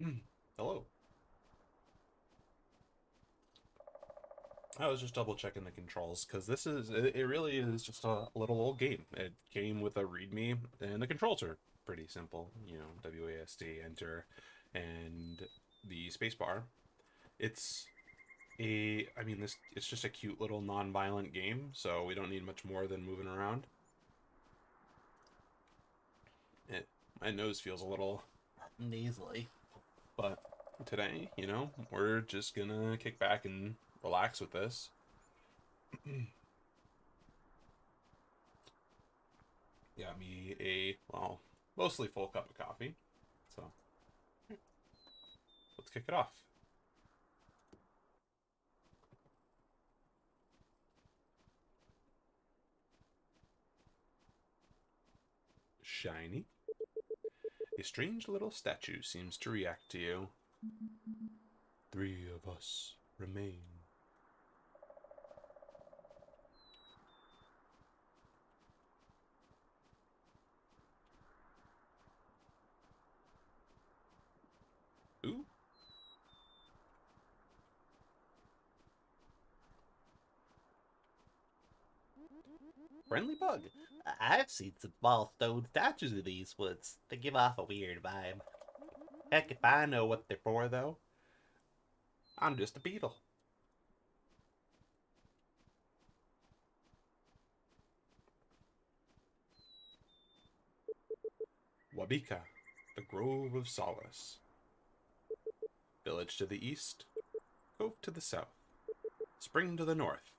Hello. I was just double checking the controls because this is it, it really is just a little old game. It came with a README and the controls are pretty simple. You know, WASD, enter, and the spacebar. It's a, I mean, this it's just a cute little non-violent game, so we don't need much more than moving around. It, my nose feels a little nasally. But today, you know, we're just gonna kick back and relax with this. Got me a, well, mostly full cup of coffee. So, let's kick it off. Shiny. A strange little statue seems to react to you. Three of us remain. Friendly bug. I've seen some small stone statues in these woods. They give off a weird vibe. Heck if I know what they're for, though. I'm just a beetle. Wabika, the Grove of Solace. Village to the east, Cove to the south, Spring to the north,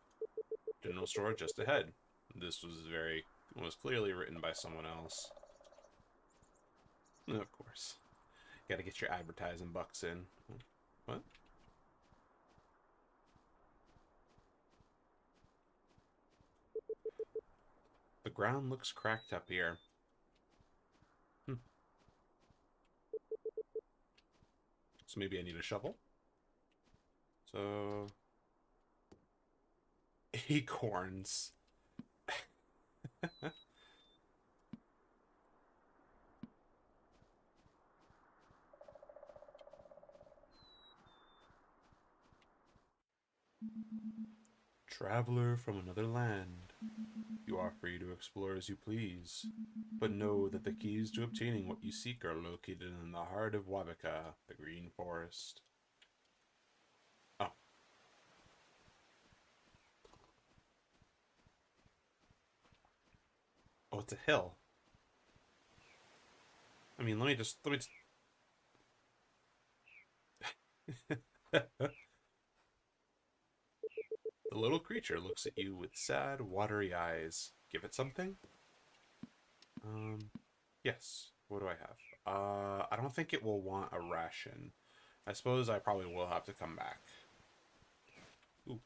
General store just ahead. This was very was clearly written by someone else. Of course. Gotta get your advertising bucks in. What? The ground looks cracked up here. Hmm. So maybe I need a shovel. So... Acorns. Traveler from another land, you are free to explore as you please, but know that the keys to obtaining what you seek are located in the heart of Wabika, the Green Forest. It's a hill. I mean, let me just, let me just... The little creature looks at you with sad, watery eyes. Give it something? Um, yes. What do I have? Uh, I don't think it will want a ration. I suppose I probably will have to come back. Ooh.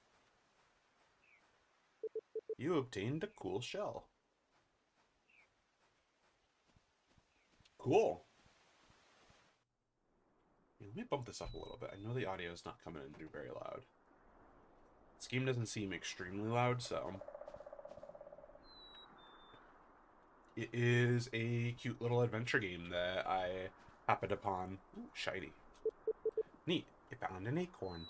You obtained a cool shell. Cool. Let me bump this up a little bit. I know the audio is not coming in through very loud. This game doesn't seem extremely loud, so... It is a cute little adventure game that I happened upon. Ooh, shiny. Neat. I found an acorn.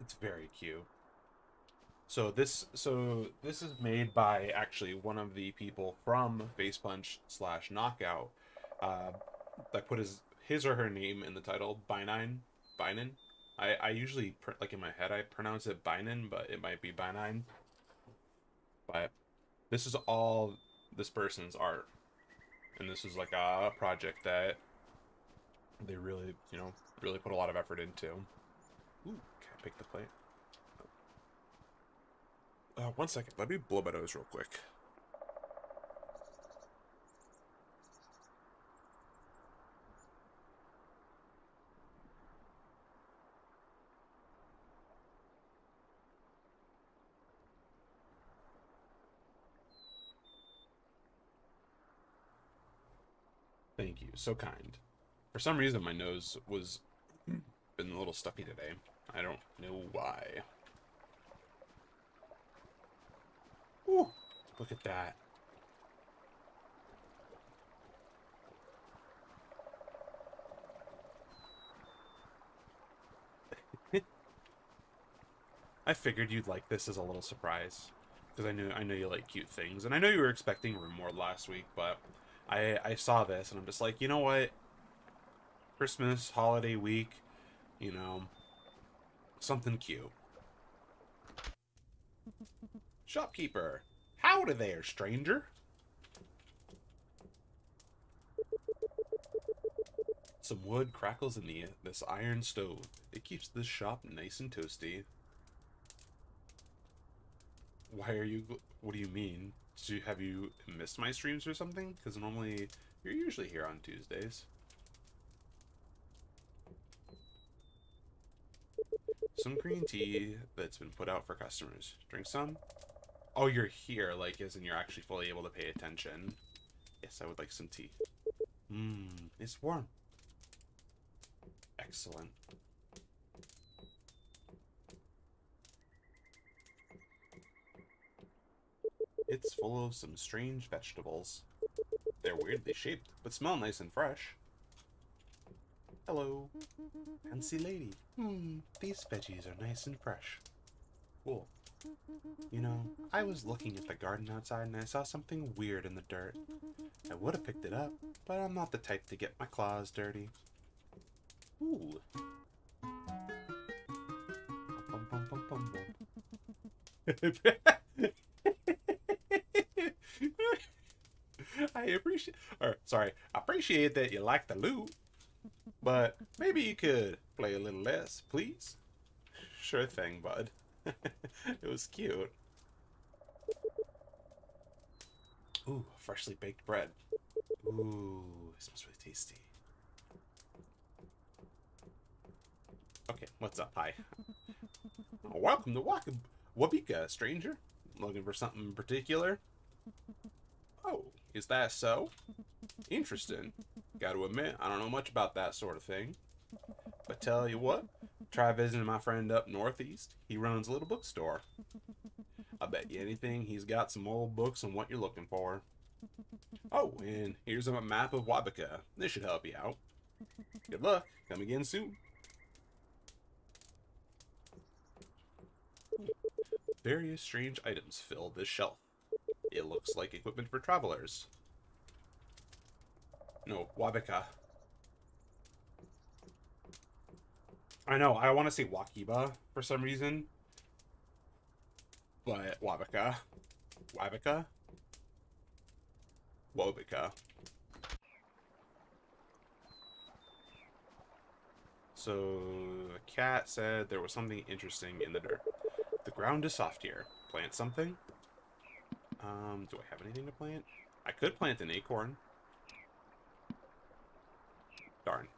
It's very cute. So this so this is made by actually one of the people from Facepunch slash Knockout uh, that put his his or her name in the title. Bynine, Bynine, I, I usually, like in my head, I pronounce it Binen, but it might be Binine. But this is all this person's art. And this is like a project that they really, you know, really put a lot of effort into. Ooh, can I pick the plate? Uh, one second. Let me blow my nose real quick. Thank you. So kind. For some reason, my nose was been a little stuffy today. I don't know why. Look at that. I figured you'd like this as a little surprise because I knew I know you like cute things, and I know you were expecting Room Ward last week, but I I saw this and I'm just like, you know what? Christmas holiday week, you know, something cute. Shopkeeper, howdy there, stranger. Some wood crackles in the this iron stove. It keeps this shop nice and toasty. Why are you? What do you mean? Do have you missed my streams or something? Because normally you're usually here on Tuesdays. Some green tea that's been put out for customers. Drink some. Oh, you're here, like, as in you're actually fully able to pay attention. Yes, I would like some tea. Mmm, it's warm. Excellent. It's full of some strange vegetables. They're weirdly shaped, but smell nice and fresh. Hello. Fancy lady. Hmm, these veggies are nice and fresh. Cool. You know, I was looking at the garden outside and I saw something weird in the dirt. I would have picked it up, but I'm not the type to get my claws dirty. Ooh. I appreciate, or sorry, I appreciate that you like the loot, but maybe you could play a little less, please. Sure thing, bud. it was cute. Ooh, freshly baked bread. Ooh, it smells really tasty. Okay, what's up? Hi. Oh, welcome to Waka Wabika, stranger. Looking for something in particular? Oh, is that so? Interesting. Gotta admit, I don't know much about that sort of thing. But tell you what, try visiting my friend up northeast. He runs a little bookstore. I bet you anything he's got some old books on what you're looking for. Oh, and here's a map of Wabaka. This should help you out. Good luck. Come again soon. Various strange items fill this shelf. It looks like equipment for travelers. No, Wabaka. I know, I want to say Wakiba for some reason. But Wabaka. Wabaka? Wobika. So, the cat said there was something interesting in the dirt. The ground is soft here. Plant something? Um, do I have anything to plant? I could plant an acorn. Darn.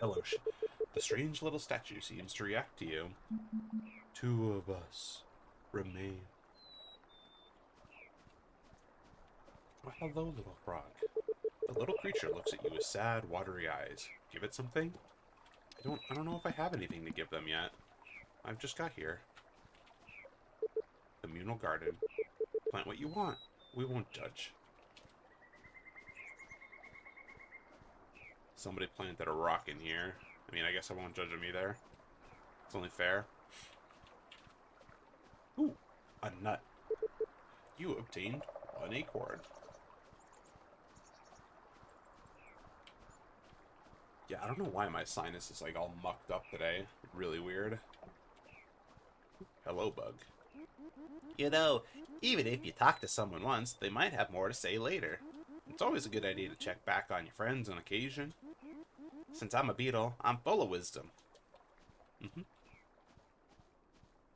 Hello. The strange little statue seems to react to you. Two of us remain. Well, hello, little frog. The little creature looks at you with sad, watery eyes. Give it something? I don't I don't know if I have anything to give them yet. I've just got here. Communal garden. Plant what you want. We won't judge. Somebody planted a rock in here. I mean, I guess I won't judge them either. It's only fair. Ooh, a nut. You obtained one acorn. Yeah, I don't know why my sinus is like all mucked up today. Really weird. Hello, bug. You know, even if you talk to someone once, they might have more to say later. It's always a good idea to check back on your friends on occasion. Since I'm a beetle, I'm full of wisdom. hmm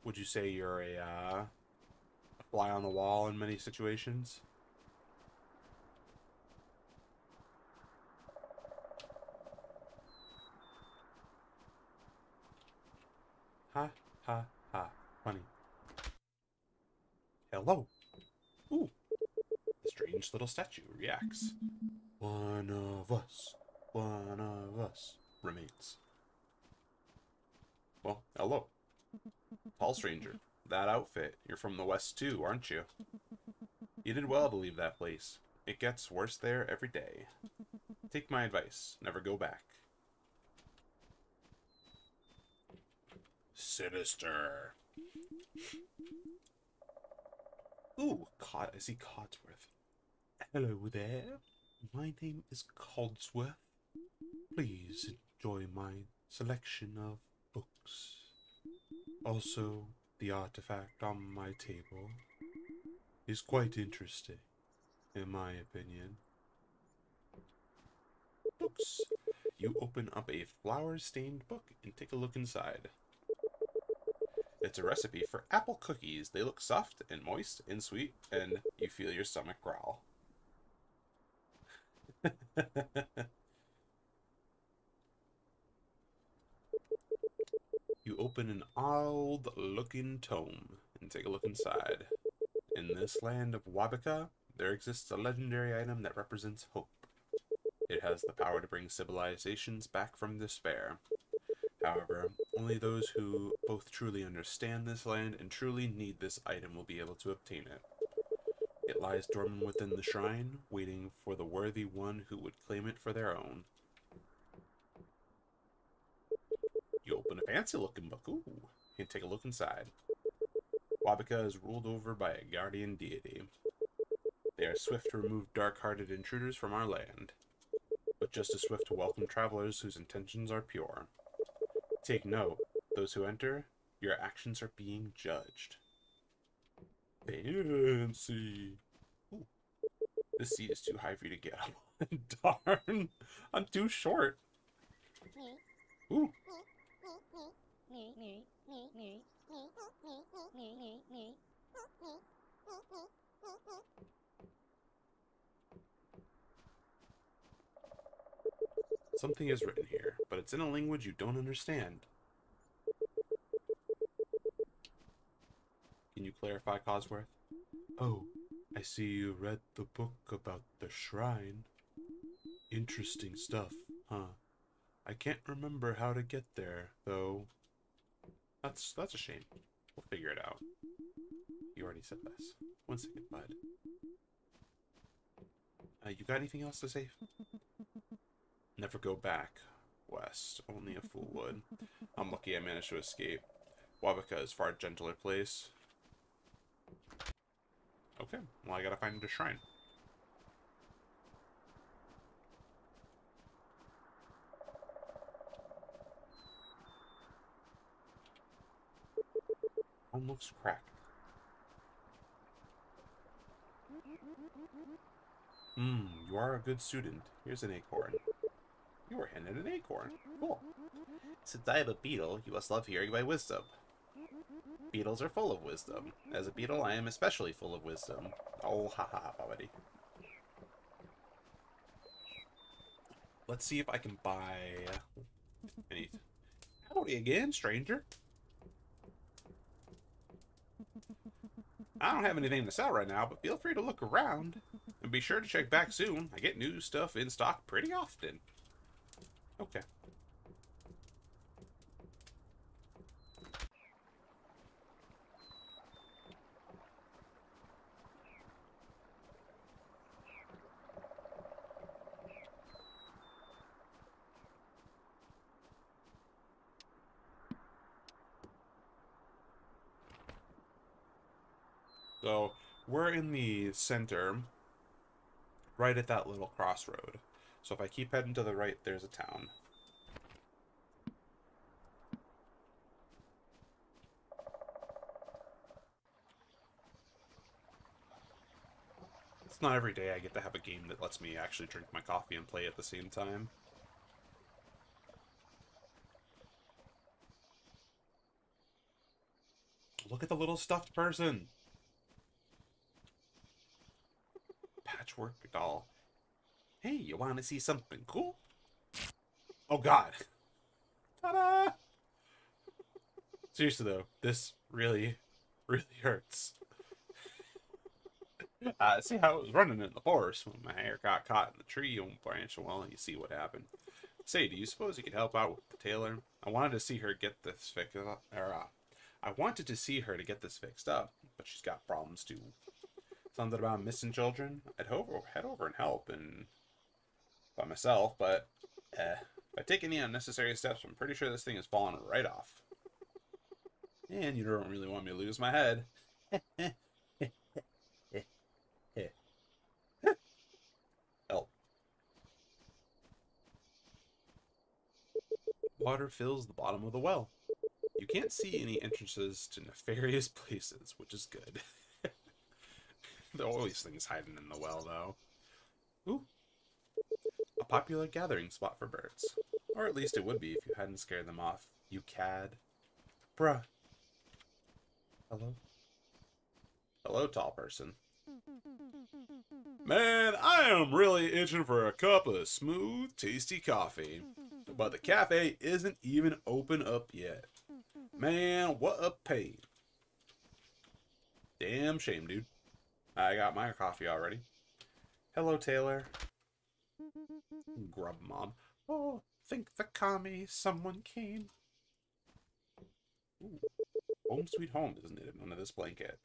Would you say you're a, uh, a fly on the wall in many situations? Ha, ha, ha. Funny. Hello. Ooh. The strange little statue reacts. One of us. One of us remains. Well, hello. Tall stranger. That outfit. You're from the West too, aren't you? You did well to leave that place. It gets worse there every day. Take my advice. Never go back. Sinister. Ooh. I see Codsworth. Hello there. My name is Codsworth. Please enjoy my selection of books. Also, the artifact on my table is quite interesting, in my opinion. Books. You open up a flower stained book and take a look inside. It's a recipe for apple cookies. They look soft and moist and sweet, and you feel your stomach growl. you open an old looking tome and take a look inside. In this land of Wabika, there exists a legendary item that represents hope. It has the power to bring civilizations back from despair. However, only those who both truly understand this land and truly need this item will be able to obtain it. It lies dormant within the shrine, waiting for the worthy one who would claim it for their own. You open a fancy looking book, ooh, can take a look inside. Wabika is ruled over by a guardian deity. They are swift to remove dark-hearted intruders from our land, but just as swift to welcome travelers whose intentions are pure. Take note, those who enter, your actions are being judged. Fancy. Ooh. This seat is too high for you to get up. Darn, I'm too short. Is written here, but it's in a language you don't understand. Can you clarify, Cosworth? Oh, I see you read the book about the shrine. Interesting stuff, huh? I can't remember how to get there, though. That's that's a shame. We'll figure it out. You already said this. One second, bud. Uh, you got anything else to say? Never go back west. Only a fool would. I'm lucky I managed to escape. Wabaka is far gentler place. Okay, well I gotta find a shrine. One looks cracked. Hmm, you are a good student. Here's an acorn. You were handed an acorn. Cool. Since I am a beetle, you must love hearing my wisdom. Beetles are full of wisdom. As a beetle, I am especially full of wisdom. Oh, haha, buddy. Let's see if I can buy any. Howdy again, stranger. I don't have anything to sell right now, but feel free to look around. And be sure to check back soon. I get new stuff in stock pretty often. Okay. So we're in the center, right at that little crossroad. So if I keep heading to the right, there's a town. It's not every day I get to have a game that lets me actually drink my coffee and play at the same time. Look at the little stuffed person! Patchwork doll. Hey, you want to see something cool? Oh god. Ta-da! Seriously though, this really, really hurts. Uh, see how it was running in the forest when my hair got caught in the tree and branch. Well, and you see what happened. Say, do you suppose you could help out with the tailor? I wanted to see her get this fixed up. Uh, I wanted to see her to get this fixed up, but she's got problems too. Something about missing children. I'd over, head over and help, and by myself, but eh, if I take any unnecessary steps, I'm pretty sure this thing is falling right off. And you don't really want me to lose my head. Help. Water fills the bottom of the well. You can't see any entrances to nefarious places, which is good. there are always things hiding in the well, though. Ooh. A popular gathering spot for birds. Or at least it would be if you hadn't scared them off, you cad. Bruh. Hello? Hello, tall person. Man, I am really itching for a cup of smooth, tasty coffee. But the cafe isn't even open up yet. Man, what a pain. Damn shame, dude. I got my coffee already. Hello, tailor. Grub mob. Oh, think the commie someone came. Ooh. Home sweet home isn't it, under this blanket.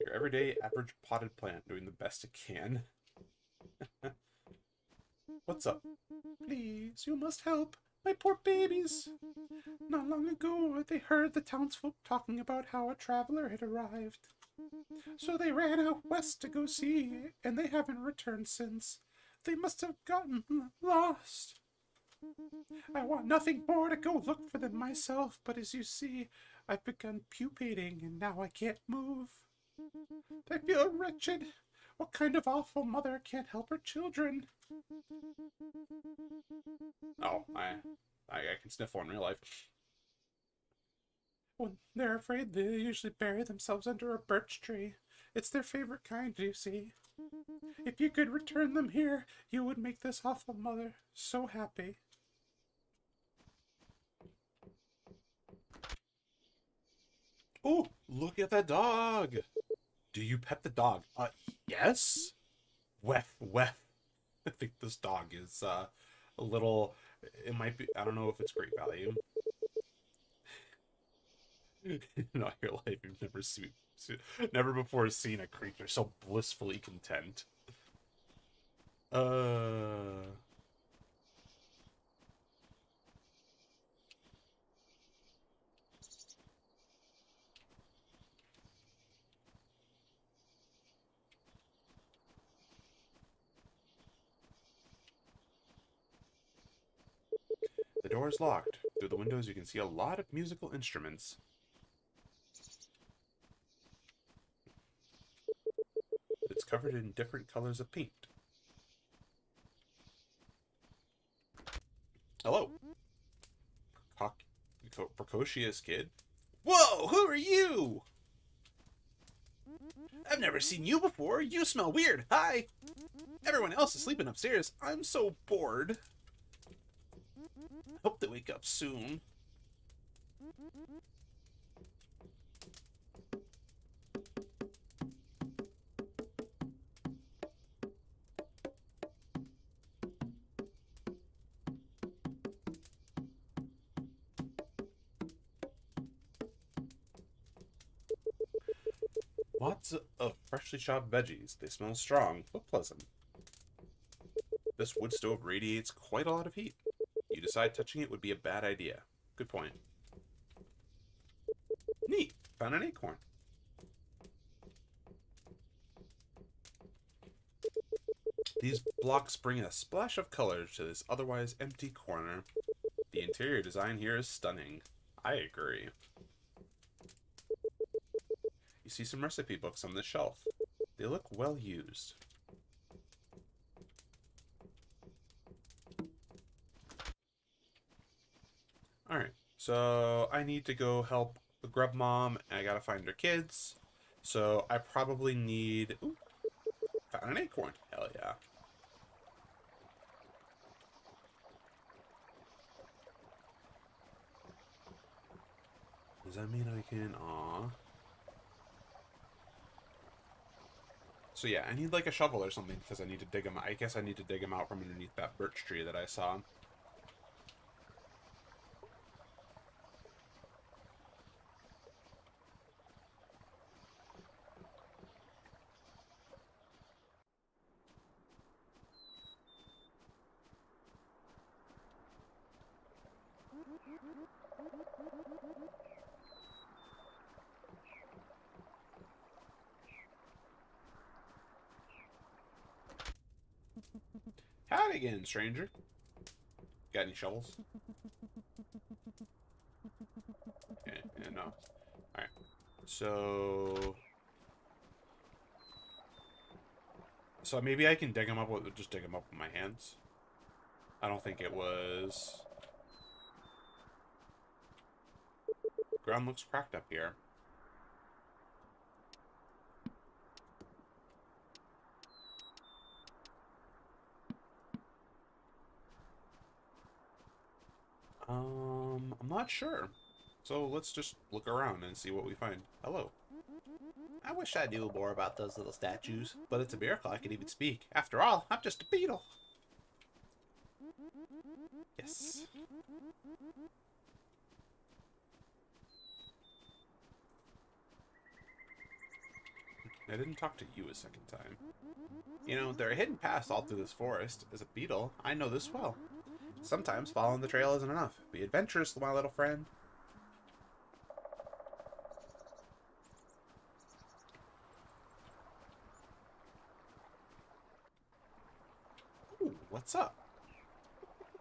Your everyday average potted plant doing the best it can. What's up? Please, you must help. My poor babies. Not long ago, they heard the townsfolk talking about how a traveler had arrived. So they ran out west to go see, and they haven't returned since. They must have gotten lost. I want nothing more to go look for them myself, but as you see, I've begun pupating and now I can't move. I feel wretched. What kind of awful mother can't help her children? Oh, I, I, I can sniffle in real life. When they're afraid, they usually bury themselves under a birch tree. It's their favorite kind, you see. If you could return them here, you would make this awful mother so happy. Oh, look at that dog. Do you pet the dog? Uh, yes. Wef, wef. I think this dog is uh, a little. It might be. I don't know if it's great value. All your life, you've never seen, never before seen a creature so blissfully content. Uh. The door is locked. Through the windows you can see a lot of musical instruments. It's covered in different colors of paint. Hello. precocious kid. Whoa, who are you? I've never seen you before. You smell weird. Hi. Everyone else is sleeping upstairs. I'm so bored. Hope they wake up soon. Lots of freshly chopped veggies. They smell strong, but pleasant. This wood stove radiates quite a lot of heat. You decide touching it would be a bad idea. Good point. Neat. Found an acorn. These blocks bring a splash of color to this otherwise empty corner. The interior design here is stunning. I agree. You see some recipe books on the shelf. They look well used. Alright, so I need to go help the grub mom, and I gotta find her kids. So I probably need... Ooh, found an acorn. Hell yeah. Does that mean I can... Aw. So yeah, I need like a shovel or something because I need to dig them. I guess I need to dig them out from underneath that birch tree that I saw. Stranger. Got any shovels? Okay, yeah, no. Alright. So... So maybe I can dig them up with, just dig them up with my hands. I don't think it was... Ground looks cracked up here. Um, I'm not sure. So let's just look around and see what we find. Hello. I wish I knew more about those little statues, but it's a miracle I can even speak. After all, I'm just a beetle. Yes. I didn't talk to you a second time. You know, there are hidden paths all through this forest. As a beetle, I know this well. Sometimes following the trail isn't enough. Be adventurous, my little friend. Ooh, what's up?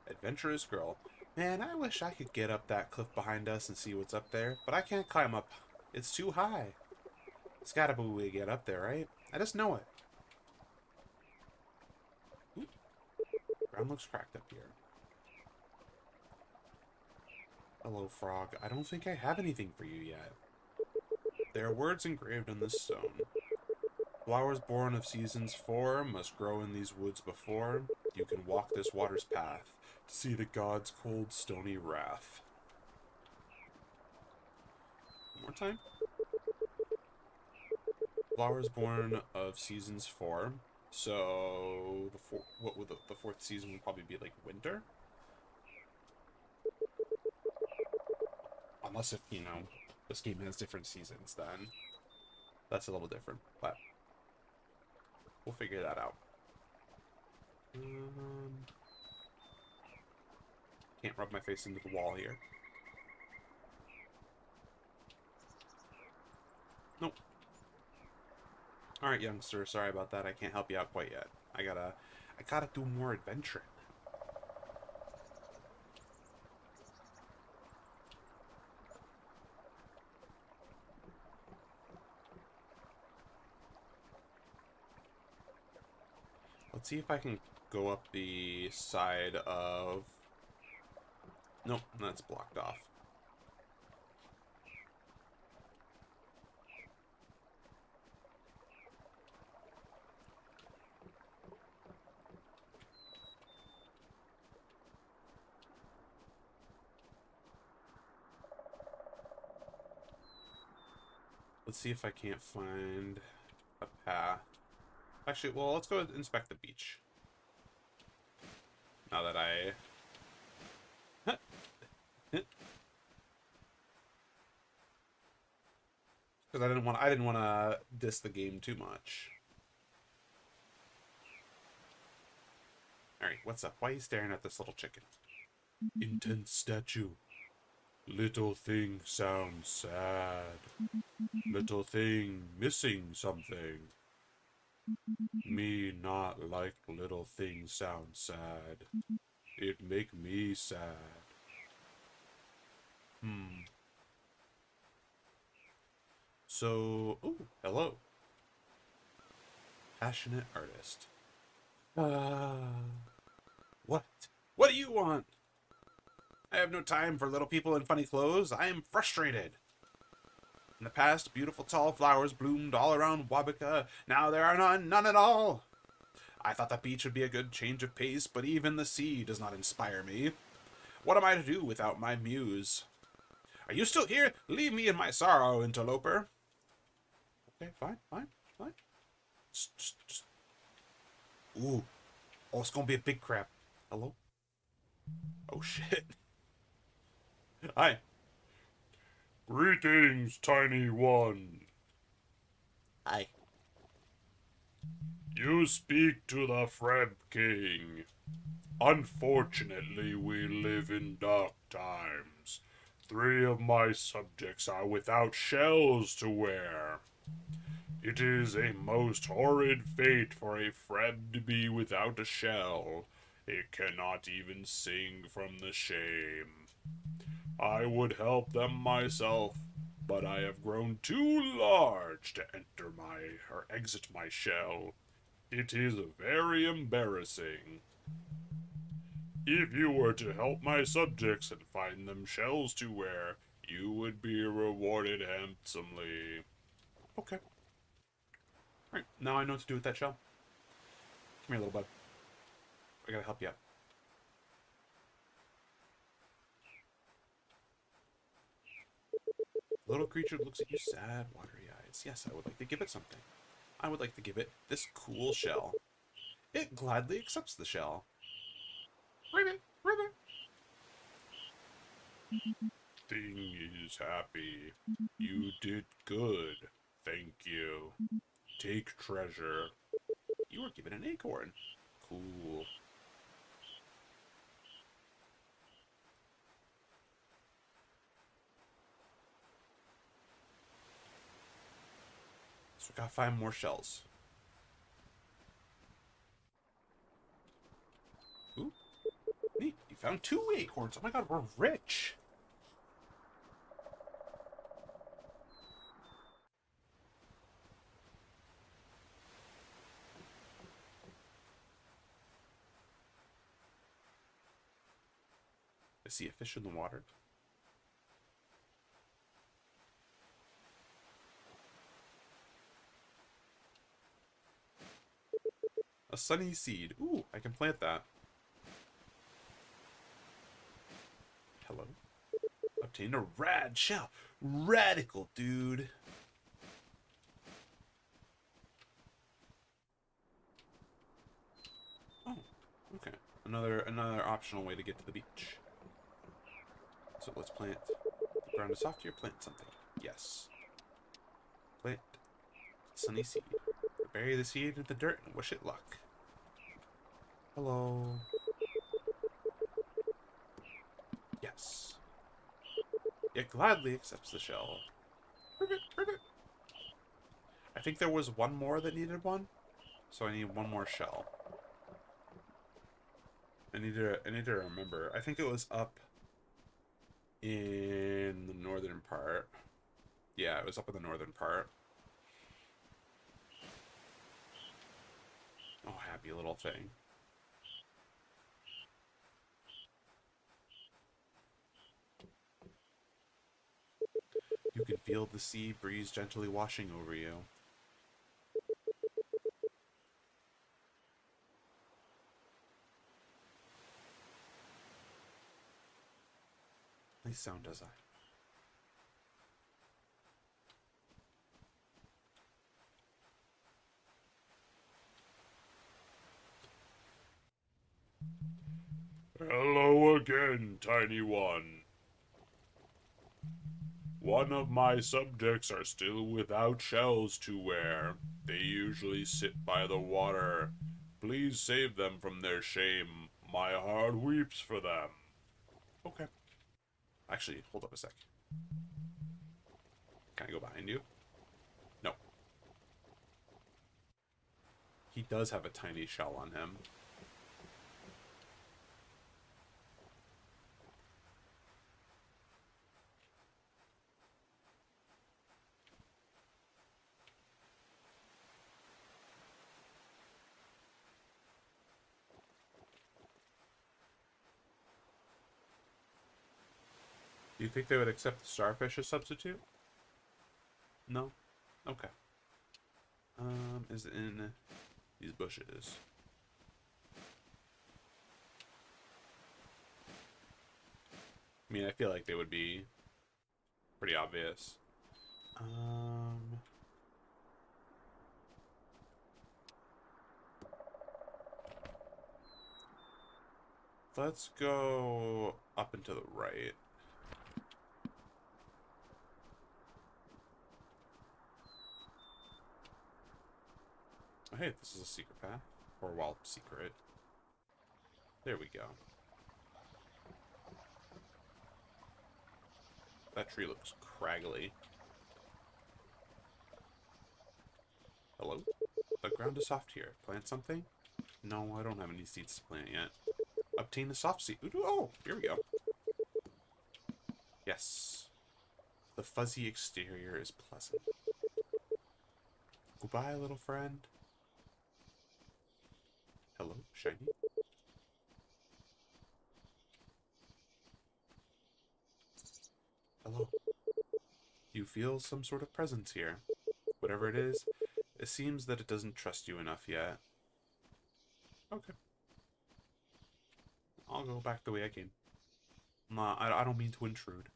Adventurous girl. Man, I wish I could get up that cliff behind us and see what's up there, but I can't climb up. It's too high. It's gotta be a way to get up there, right? I just know it. Ooh. Ground looks cracked up here. Hello, Frog. I don't think I have anything for you yet. There are words engraved on this stone. Flowers born of seasons four must grow in these woods before you can walk this water's path to see the god's cold, stony wrath. One more time. Flowers born of seasons four. So the four, what would the, the fourth season would probably be like winter. Unless if, you know, this game has different seasons, then that's a little different. But we'll figure that out. Um, can't rub my face into the wall here. Nope. Alright, youngster, sorry about that. I can't help you out quite yet. I gotta... I gotta do more adventuring. Let's see if I can go up the side of... Nope, that's blocked off. Let's see if I can't find a path. Actually, well, let's go inspect the beach. Now that I... Because I didn't want I didn't want to diss the game too much. Alright, what's up? Why are you staring at this little chicken? Intense statue. Little thing sounds sad. Little thing missing something. Me not like little things sound sad. It make me sad. Hmm. So, oh, hello. Passionate artist. Uh, what? What do you want? I have no time for little people in funny clothes. I am frustrated. In the past, beautiful tall flowers bloomed all around Wabika. Now there are none, none at all. I thought the beach would be a good change of pace, but even the sea does not inspire me. What am I to do without my muse? Are you still here? Leave me in my sorrow, interloper. Okay, fine, fine, fine. Just, just, just. Ooh. Oh, it's gonna be a big crab. Hello? Oh, shit. Hi. Greetings, tiny one. Hi. You speak to the Freb King. Unfortunately, we live in dark times. Three of my subjects are without shells to wear. It is a most horrid fate for a friend to be without a shell. It cannot even sing from the shame. I would help them myself, but I have grown too large to enter my or exit my shell. It is very embarrassing. If you were to help my subjects and find them shells to wear, you would be rewarded handsomely. Okay. Alright, now I know what to do with that shell. Come here, little bud. I gotta help you out. Little creature looks at you sad, watery eyes. Yes, I would like to give it something. I would like to give it this cool shell. It gladly accepts the shell. Ribbit, ribbit. Thing is happy. You did good. Thank you. Take treasure. You were given an acorn. Cool. So we got five more shells. Ooh. Neat. You found two acorns. Oh my god, we're rich. I see a fish in the water. A sunny seed. Ooh, I can plant that. Hello. Obtained a rad shell. Radical, dude. Oh, okay. Another another optional way to get to the beach. So let's plant. The ground is soft here. Plant something. Yes. Plant sunny seed. Bury the seed in the dirt and wish it luck. Hello. Yes. It gladly accepts the shell. Ribbit, ribbit. I think there was one more that needed one, so I need one more shell. I need to I need to remember. I think it was up in the northern part. Yeah, it was up in the northern part. Oh, happy little thing. You can feel the sea breeze gently washing over you. Nice sound design. Hello again, tiny one. One of my subjects are still without shells to wear. They usually sit by the water. Please save them from their shame. My heart weeps for them. Okay. Actually, hold up a sec. Can I go behind you? No. He does have a tiny shell on him. Do you think they would accept the starfish as substitute? No? Okay. Um, is in these bushes. I mean, I feel like they would be pretty obvious. Um... Let's go up and to the right. Hey, this is a secret path. Or, well, secret. There we go. That tree looks craggly. Hello? The ground is soft here. Plant something? No, I don't have any seeds to plant yet. Obtain a soft seed. Oh, here we go. Yes. The fuzzy exterior is pleasant. Goodbye, little friend. Shiny. Hello. You feel some sort of presence here. Whatever it is, it seems that it doesn't trust you enough yet. Okay. I'll go back the way I came. Nah, I, I don't mean to intrude.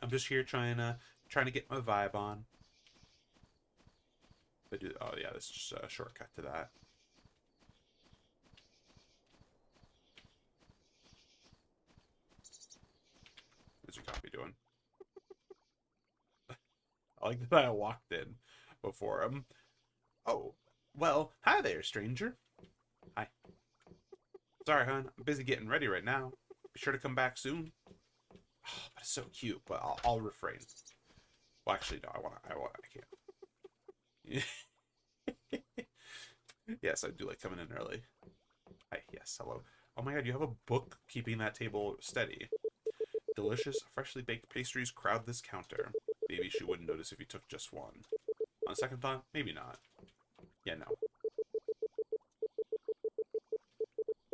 I'm just here trying to trying to get my vibe on. But do, oh this just a shortcut to that. What's your copy doing? I like that I walked in before him. Oh, well, hi there, stranger. Hi. Sorry, hon. I'm busy getting ready right now. Be sure to come back soon. Oh, but it's so cute, but I'll, I'll refrain. Well, actually, no, I want to. I want. I can't. yes, I do like coming in early. Hi, yes, hello. Oh my god, you have a book keeping that table steady. Delicious, freshly baked pastries crowd this counter. Maybe she wouldn't notice if you took just one. On second thought, maybe not. Yeah, no.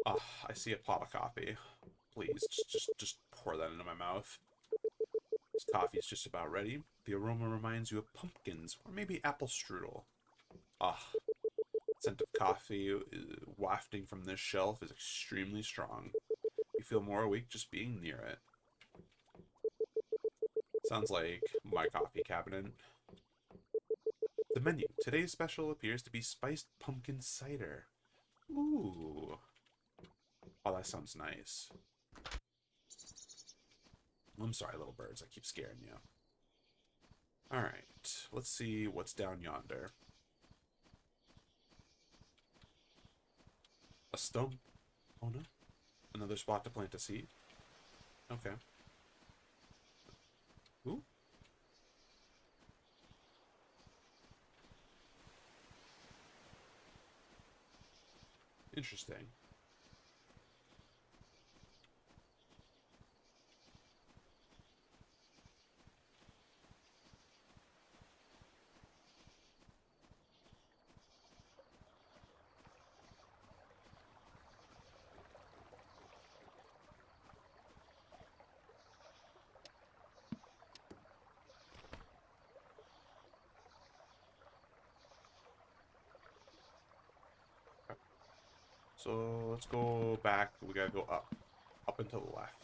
Ah, I see a pot of coffee. Please, just, just, just pour that into my mouth. This coffee is just about ready. The aroma reminds you of pumpkins, or maybe apple strudel. Ah, scent of coffee uh, wafting from this shelf is extremely strong. You feel more awake just being near it. Sounds like my coffee cabinet. The menu. Today's special appears to be spiced pumpkin cider. Ooh. Oh, that sounds nice. I'm sorry, little birds. I keep scaring you. Alright. Let's see what's down yonder. Stump. Oh no. Another spot to plant a seed. Okay. Ooh. Interesting. So let's go back. We gotta go up. Up and to the left.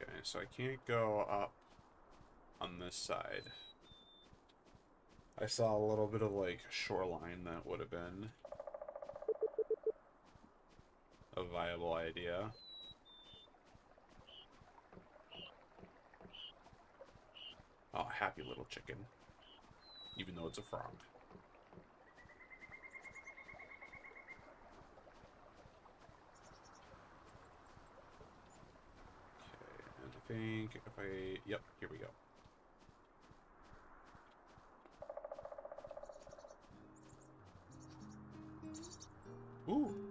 Okay, so I can't go up on this side. I saw a little bit of like shoreline that would have been a viable idea. Oh, happy little chicken. Even though it's a frog. Okay, and I think if I... Yep, here we go. Ooh.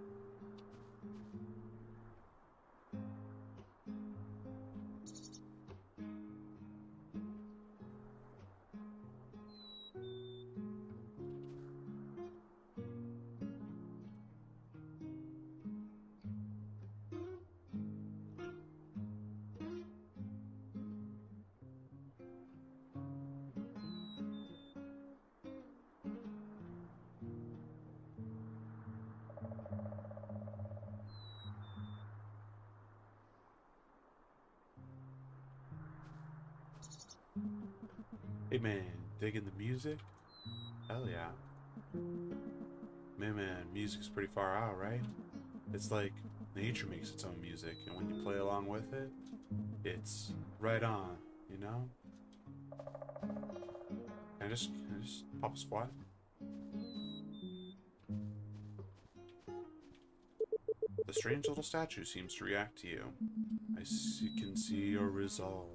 Hey man, digging the music? Hell yeah. Man, man, music's pretty far out, right? It's like nature makes its own music, and when you play along with it, it's right on, you know? Can I just, can I just pop a squat? The strange little statue seems to react to you. I see, can see your resolve.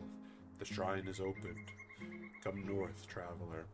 The shrine is opened. Come north, traveler.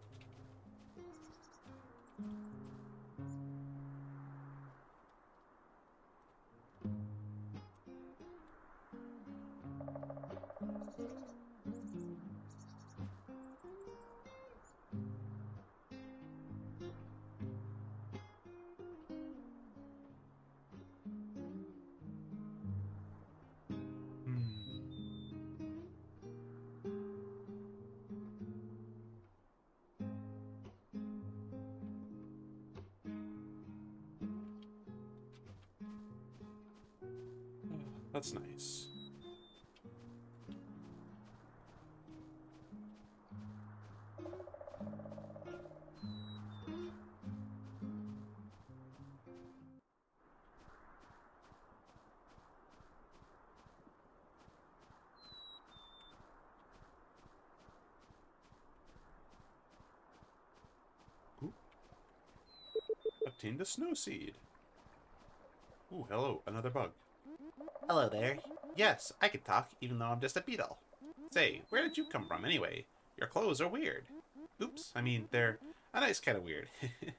Obtained a snow seed. Ooh, hello, another bug. Hello there. Yes, I can talk, even though I'm just a beetle. Say, where did you come from anyway? Your clothes are weird. Oops, I mean, they're a nice kind of weird.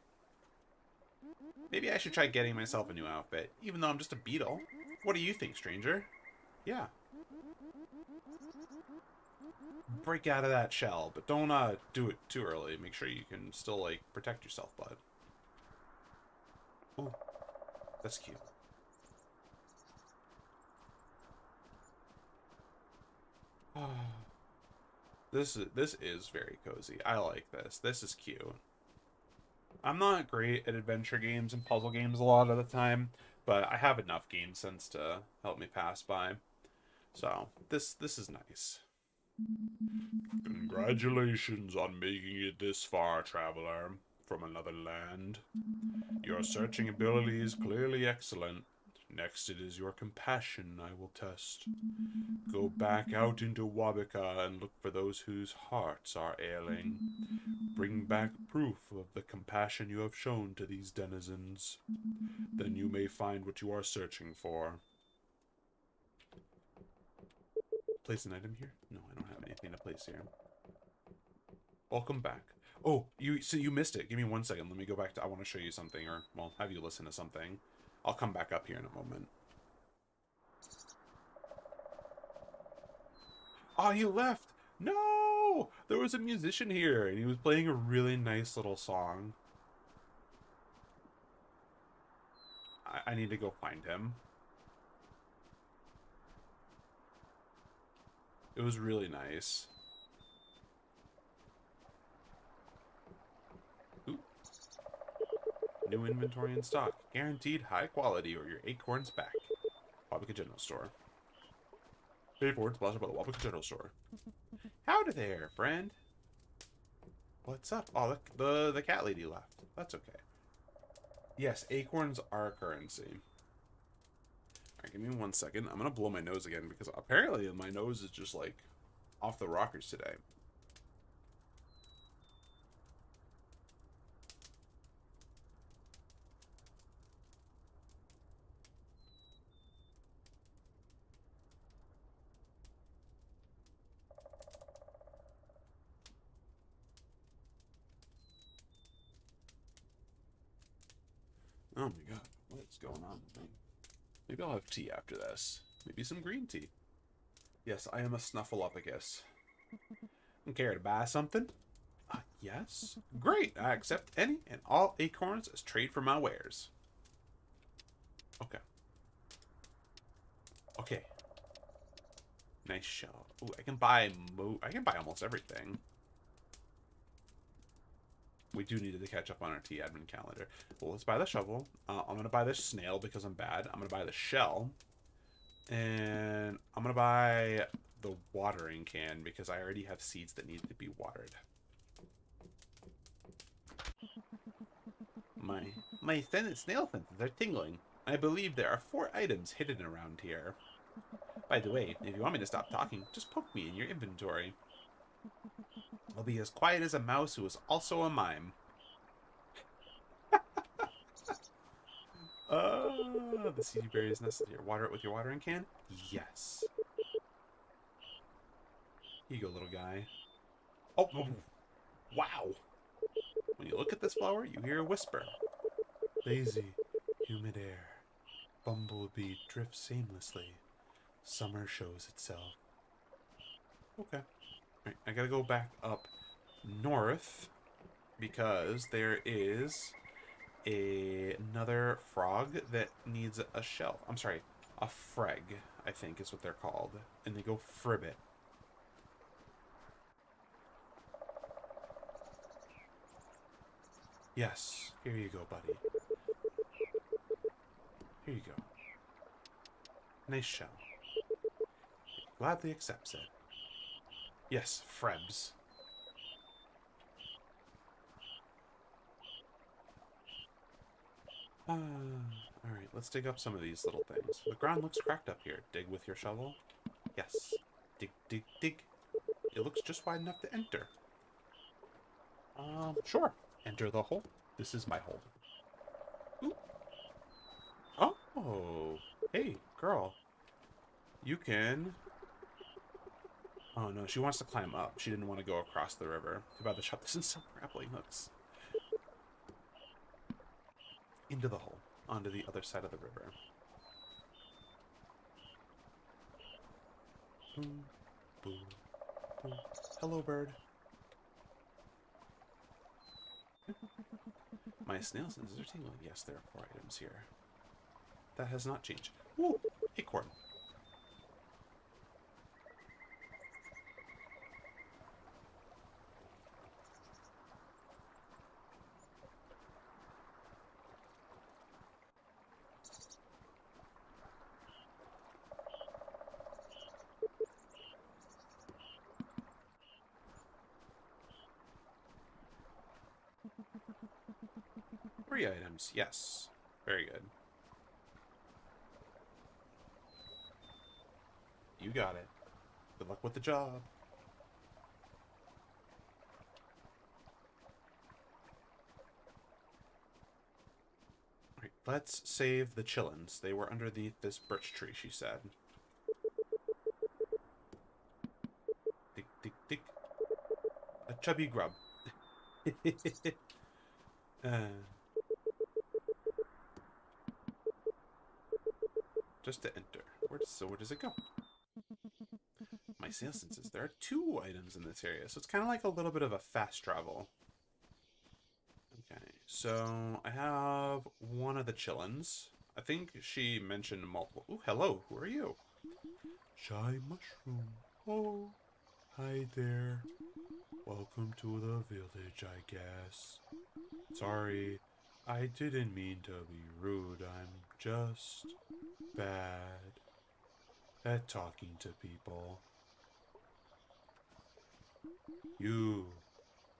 Maybe I should try getting myself a new outfit, even though I'm just a beetle. What do you think, stranger? Yeah. Break out of that shell, but don't uh do it too early. Make sure you can still like protect yourself, bud. That's cute. this is this is very cozy. I like this. This is cute. I'm not great at adventure games and puzzle games a lot of the time, but I have enough game sense to help me pass by. So this this is nice. Congratulations on making it this far, traveler, from another land. Your searching ability is clearly excellent. Next, it is your compassion I will test. Go back out into Wabika and look for those whose hearts are ailing. Bring back proof of the compassion you have shown to these denizens. Then you may find what you are searching for. Place an item here? No, I don't have anything to place here. Welcome back. Oh, you so you missed it. Give me one second. Let me go back to I want to show you something or well, have you listen to something. I'll come back up here in a moment. Ah, oh, he left. No! There was a musician here and he was playing a really nice little song. I, I need to go find him. It was really nice. New inventory in stock. Guaranteed high quality or your acorns back. Wabaka General Store. Paid for, sponsored by the Wabaka General Store. Howdy there, friend. What's up? Oh, the, the, the cat lady left. That's okay. Yes, acorns are currency. Alright, give me one second. I'm gonna blow my nose again because apparently my nose is just like off the rockers today. Oh my god, what's going on? Maybe I'll have tea after this. Maybe some green tea. Yes, I am a snuffleupagus. Care to buy something? Uh, yes. Great, I accept any and all acorns as trade for my wares. Okay. Okay. Nice shell. Ooh, I can buy mo I can buy almost everything. We do need to catch up on our T-Admin calendar. Well, let's buy the shovel. Uh, I'm going to buy the snail because I'm bad. I'm going to buy the shell. And I'm going to buy the watering can because I already have seeds that need to be watered. My my snail senses are tingling. I believe there are four items hidden around here. By the way, if you want me to stop talking, just poke me in your inventory. I'll be as quiet as a mouse who is also a mime. uh, the seedy berry is necessary. Water it with your watering can? Yes. Here you go, little guy. Oh, oh, wow. When you look at this flower, you hear a whisper. Lazy, humid air. Bumblebee drifts aimlessly. Summer shows itself. Okay. I gotta go back up north because there is a, another frog that needs a shell. I'm sorry, a freg, I think is what they're called. And they go fribbit. Yes, here you go, buddy. Here you go. Nice shell. Gladly accepts it. Yes, Frebs. Ah, alright, let's dig up some of these little things. The ground looks cracked up here. Dig with your shovel. Yes. Dig, dig, dig. It looks just wide enough to enter. Um, sure. Enter the hole. This is my hole. Ooh. Oh, hey, girl. You can... Oh no, she wants to climb up. She didn't want to go across the river. Too bad the shop doesn't sell grappling hooks. Into the hole. Onto the other side of the river. Boom, boom, boom. Hello, bird. My snail senses are tingling. Yes, there are four items here. That has not changed. Ooh, acorn. Three items, yes. Very good. You got it. Good luck with the job. Let's save the chillins. They were under the this birch tree, she said. Dig, dig, dig. A chubby grub. uh, just to enter. Where so where does it go? My sales senses. There are two items in this area, so it's kind of like a little bit of a fast travel. Okay, so I have one of the chillins. I think she mentioned multiple. Ooh, hello. Who are you? Shy mushroom. Oh, hi there. Welcome to the village, I guess. Sorry, I didn't mean to be rude. I'm just bad at talking to people. You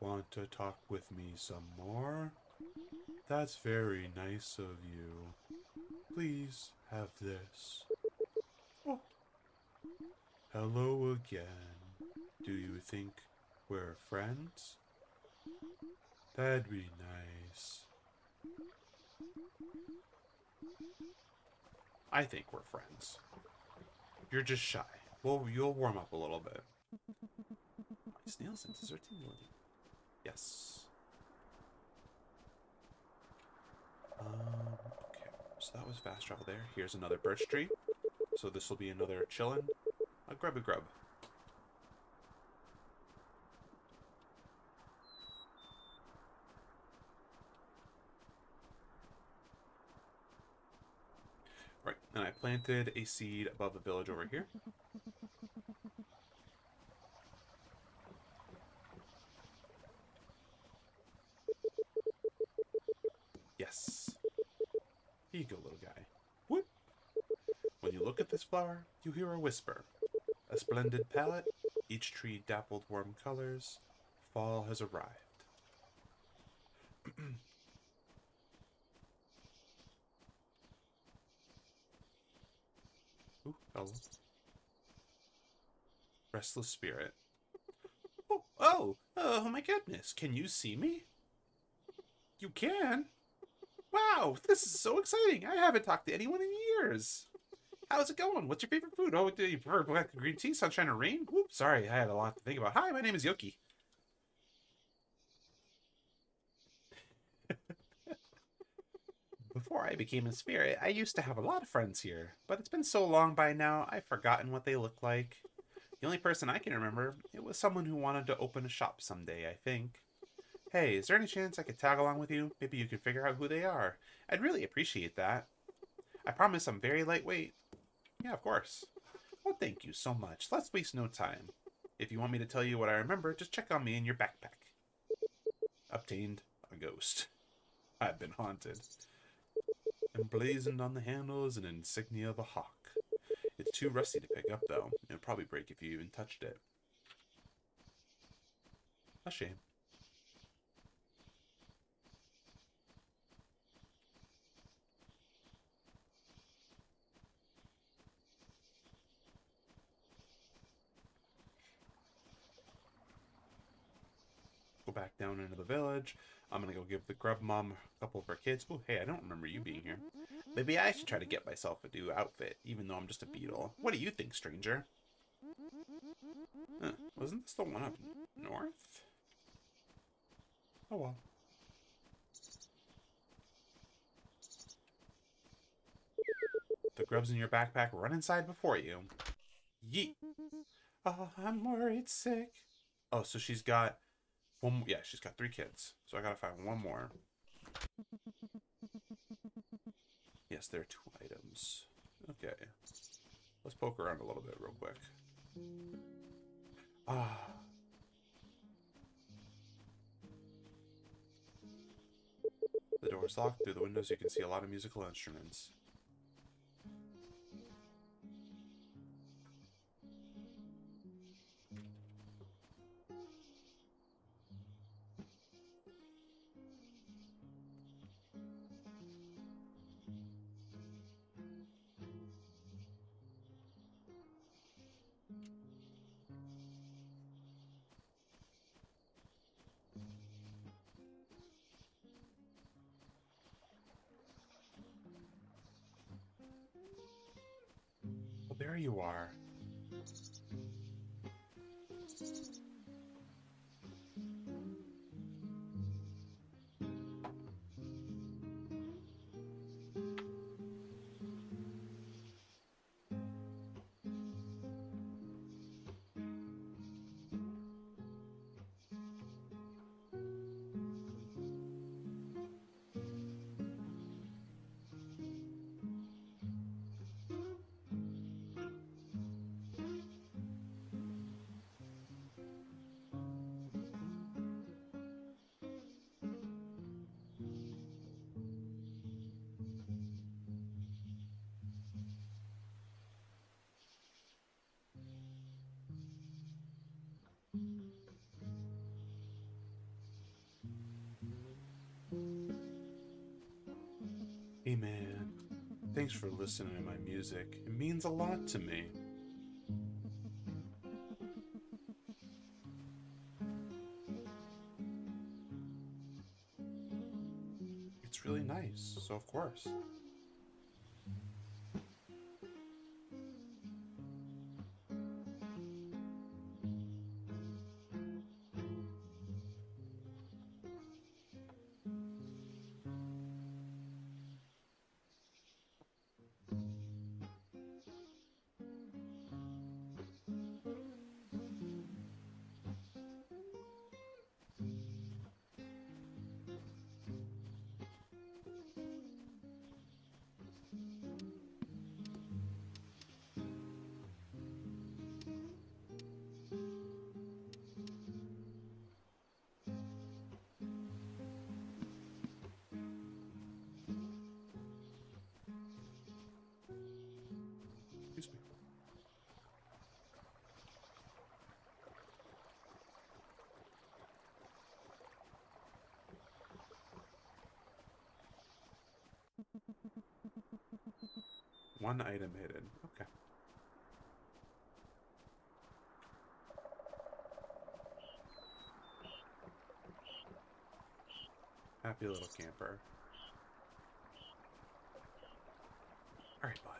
want to talk with me some more? That's very nice of you. Please have this. Oh. Hello again. Do you think we're friends? That'd be nice. I think we're friends. You're just shy. Well, you'll warm up a little bit. My snail senses are tingling. Yes. Um, okay. So that was fast travel there. Here's another birch tree. So this will be another chillin'. A grubby grub. Right, and I planted a seed above the village over here. Yes. Here you go, little guy. Whoop. When you look at this flower, you hear a whisper. A splendid palette, each tree dappled warm colors. Fall has arrived. Ooh, hello. Restless spirit. Oh, oh, oh my goodness. Can you see me? You can? Wow, this is so exciting. I haven't talked to anyone in years. How's it going? What's your favorite food? Oh, do you prefer black and green tea, sunshine, or rain? Oops, sorry, I had a lot to think about. Hi, my name is Yoki. Before I became a spirit, I used to have a lot of friends here, but it's been so long by now, I've forgotten what they look like. The only person I can remember, it was someone who wanted to open a shop someday, I think. Hey, is there any chance I could tag along with you? Maybe you could figure out who they are. I'd really appreciate that. I promise I'm very lightweight. Yeah, of course. Well, thank you so much. Let's waste no time. If you want me to tell you what I remember, just check on me in your backpack. Obtained a ghost. I've been haunted. Emblazoned on the handle is an insignia of a hawk. Too rusty to pick up, though. It'll probably break if you even touched it. A shame. Go back down into the village. I'm gonna go give the grub mom a couple of her kids. Oh, hey, I don't remember you being here. Maybe I should try to get myself a new outfit, even though I'm just a beetle. What do you think, stranger? Huh, wasn't this the one up north? Oh well. The grub's in your backpack. Run inside before you. Yeet. Oh, I'm worried sick. Oh, so she's got one. Yeah, she's got three kids. So I gotta find one more. Yes, there are two items. Okay. Let's poke around a little bit real quick. Ah. The door is locked. Through the windows, you can see a lot of musical instruments. There you are. Thanks for listening to my music. It means a lot to me. It's really nice, so of course. One item hidden. Okay. Happy little camper. Alright, bud.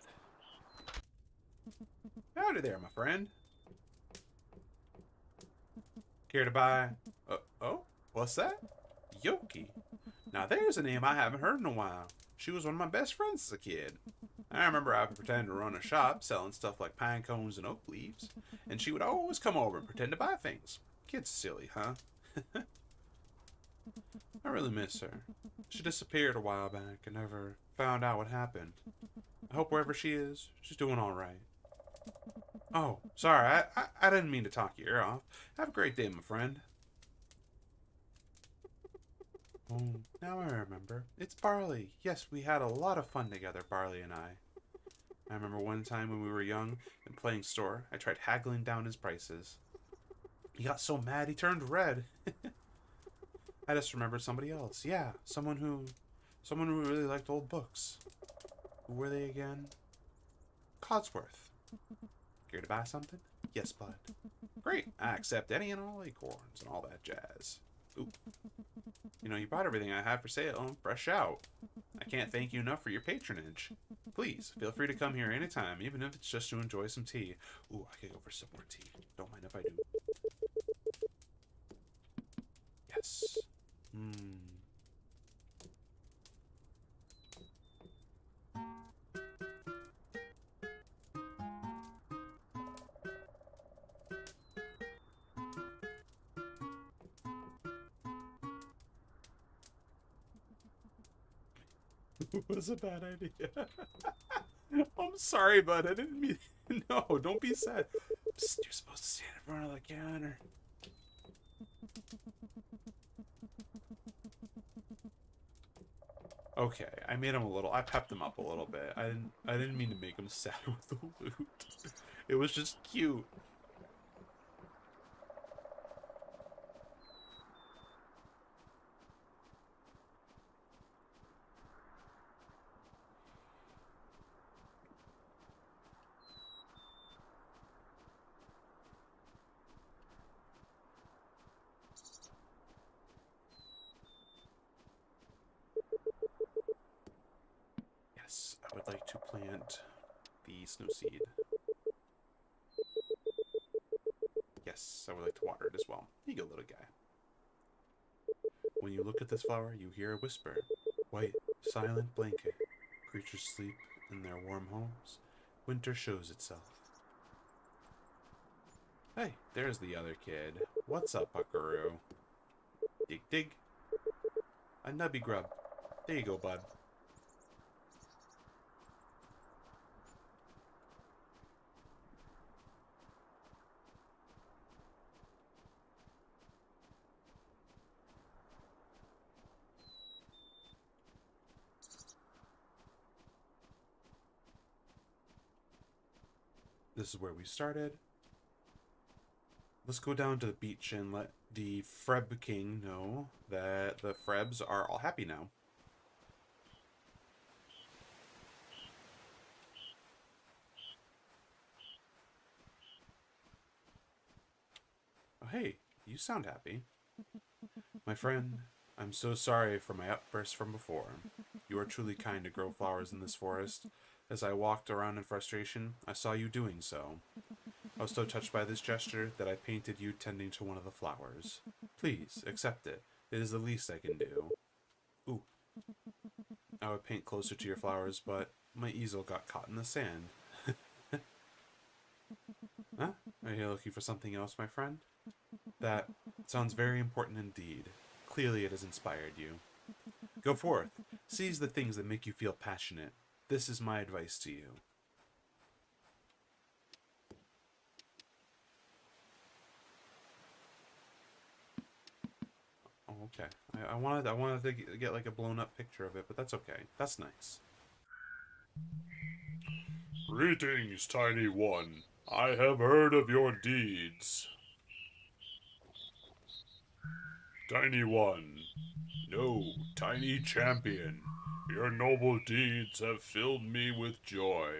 Howdy there, my friend. Care to buy... Uh, oh? What's that? Yoki. Now there's a name I haven't heard in a while. She was one of my best friends as a kid. I remember I would pretend to run a shop selling stuff like pine cones and oak leaves, and she would always come over and pretend to buy things. Kid's silly, huh? I really miss her. She disappeared a while back and never found out what happened. I hope wherever she is, she's doing all right. Oh, sorry, I, I, I didn't mean to talk your ear off. Have a great day, my friend. Oh, now I remember. It's Barley. Yes, we had a lot of fun together, Barley and I. I remember one time when we were young and playing store, I tried haggling down his prices. He got so mad he turned red. I just remembered somebody else. Yeah, someone who... Someone who really liked old books. Who were they again? Codsworth. Care to buy something? Yes, bud. Great. I accept any and all acorns and all that jazz. Ooh. You know, you bought everything I had for sale. Fresh out. Can't thank you enough for your patronage. Please, feel free to come here anytime, even if it's just to enjoy some tea. Ooh, I could go for some more tea. Don't mind if I do. A bad idea. I'm sorry, bud. I didn't mean. No, don't be sad. You're supposed to stand in front of the counter. Okay, I made him a little. I pepped him up a little bit. I didn't. I didn't mean to make him sad with the loot. It was just cute. Yes, I would like to plant the snow seed. Yes, I would like to water it as well. Here you go, little guy. Flower, you hear a whisper. White, silent blanket. Creatures sleep in their warm homes. Winter shows itself. Hey, there's the other kid. What's up, buckaroo? Dig dig. A nubby grub. There you go, bud. This is where we started. Let's go down to the beach and let the Freb King know that the Frebs are all happy now. Oh, hey, you sound happy. My friend, I'm so sorry for my outburst from before. You are truly kind to grow flowers in this forest. As I walked around in frustration, I saw you doing so. I was so touched by this gesture that I painted you tending to one of the flowers. Please, accept it. It is the least I can do. Ooh. I would paint closer to your flowers, but my easel got caught in the sand. huh? Are you looking for something else, my friend? That sounds very important indeed. Clearly it has inspired you. Go forth. Seize the things that make you feel passionate. This is my advice to you. Oh, okay. I, I wanted I wanted to get like a blown up picture of it, but that's okay. That's nice. Greetings, Tiny One. I have heard of your deeds. Tiny One. No, Tiny Champion. Your noble deeds have filled me with joy.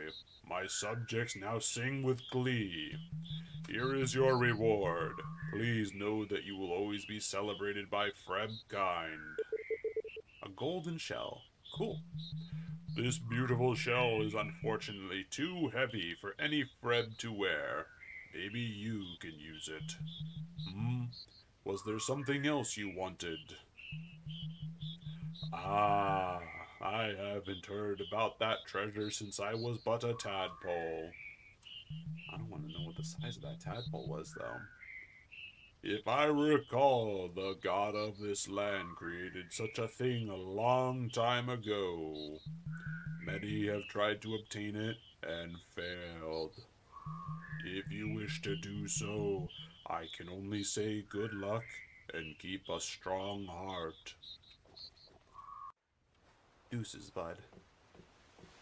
My subjects now sing with glee. Here is your reward. Please know that you will always be celebrated by Frebkind. A golden shell. Cool. This beautiful shell is unfortunately too heavy for any Freb to wear. Maybe you can use it. Hmm? Was there something else you wanted? Ah, I haven't heard about that treasure since I was but a tadpole. I don't want to know what the size of that tadpole was, though. If I recall, the god of this land created such a thing a long time ago. Many have tried to obtain it and failed. If you wish to do so, I can only say good luck and keep a strong heart. Deuces, bud.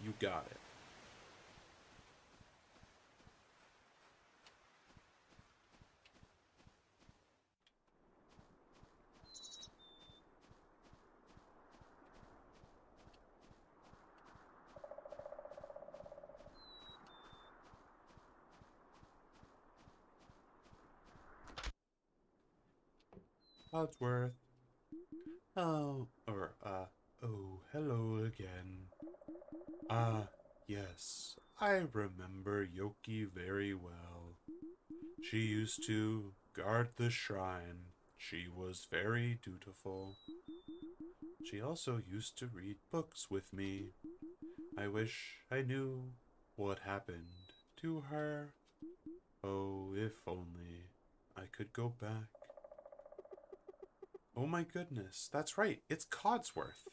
You got it. Codsworth. Oh, or, uh, oh, hello again. Ah, yes, I remember Yoki very well. She used to guard the shrine. She was very dutiful. She also used to read books with me. I wish I knew what happened to her. Oh, if only I could go back. Oh my goodness, that's right, it's Codsworth.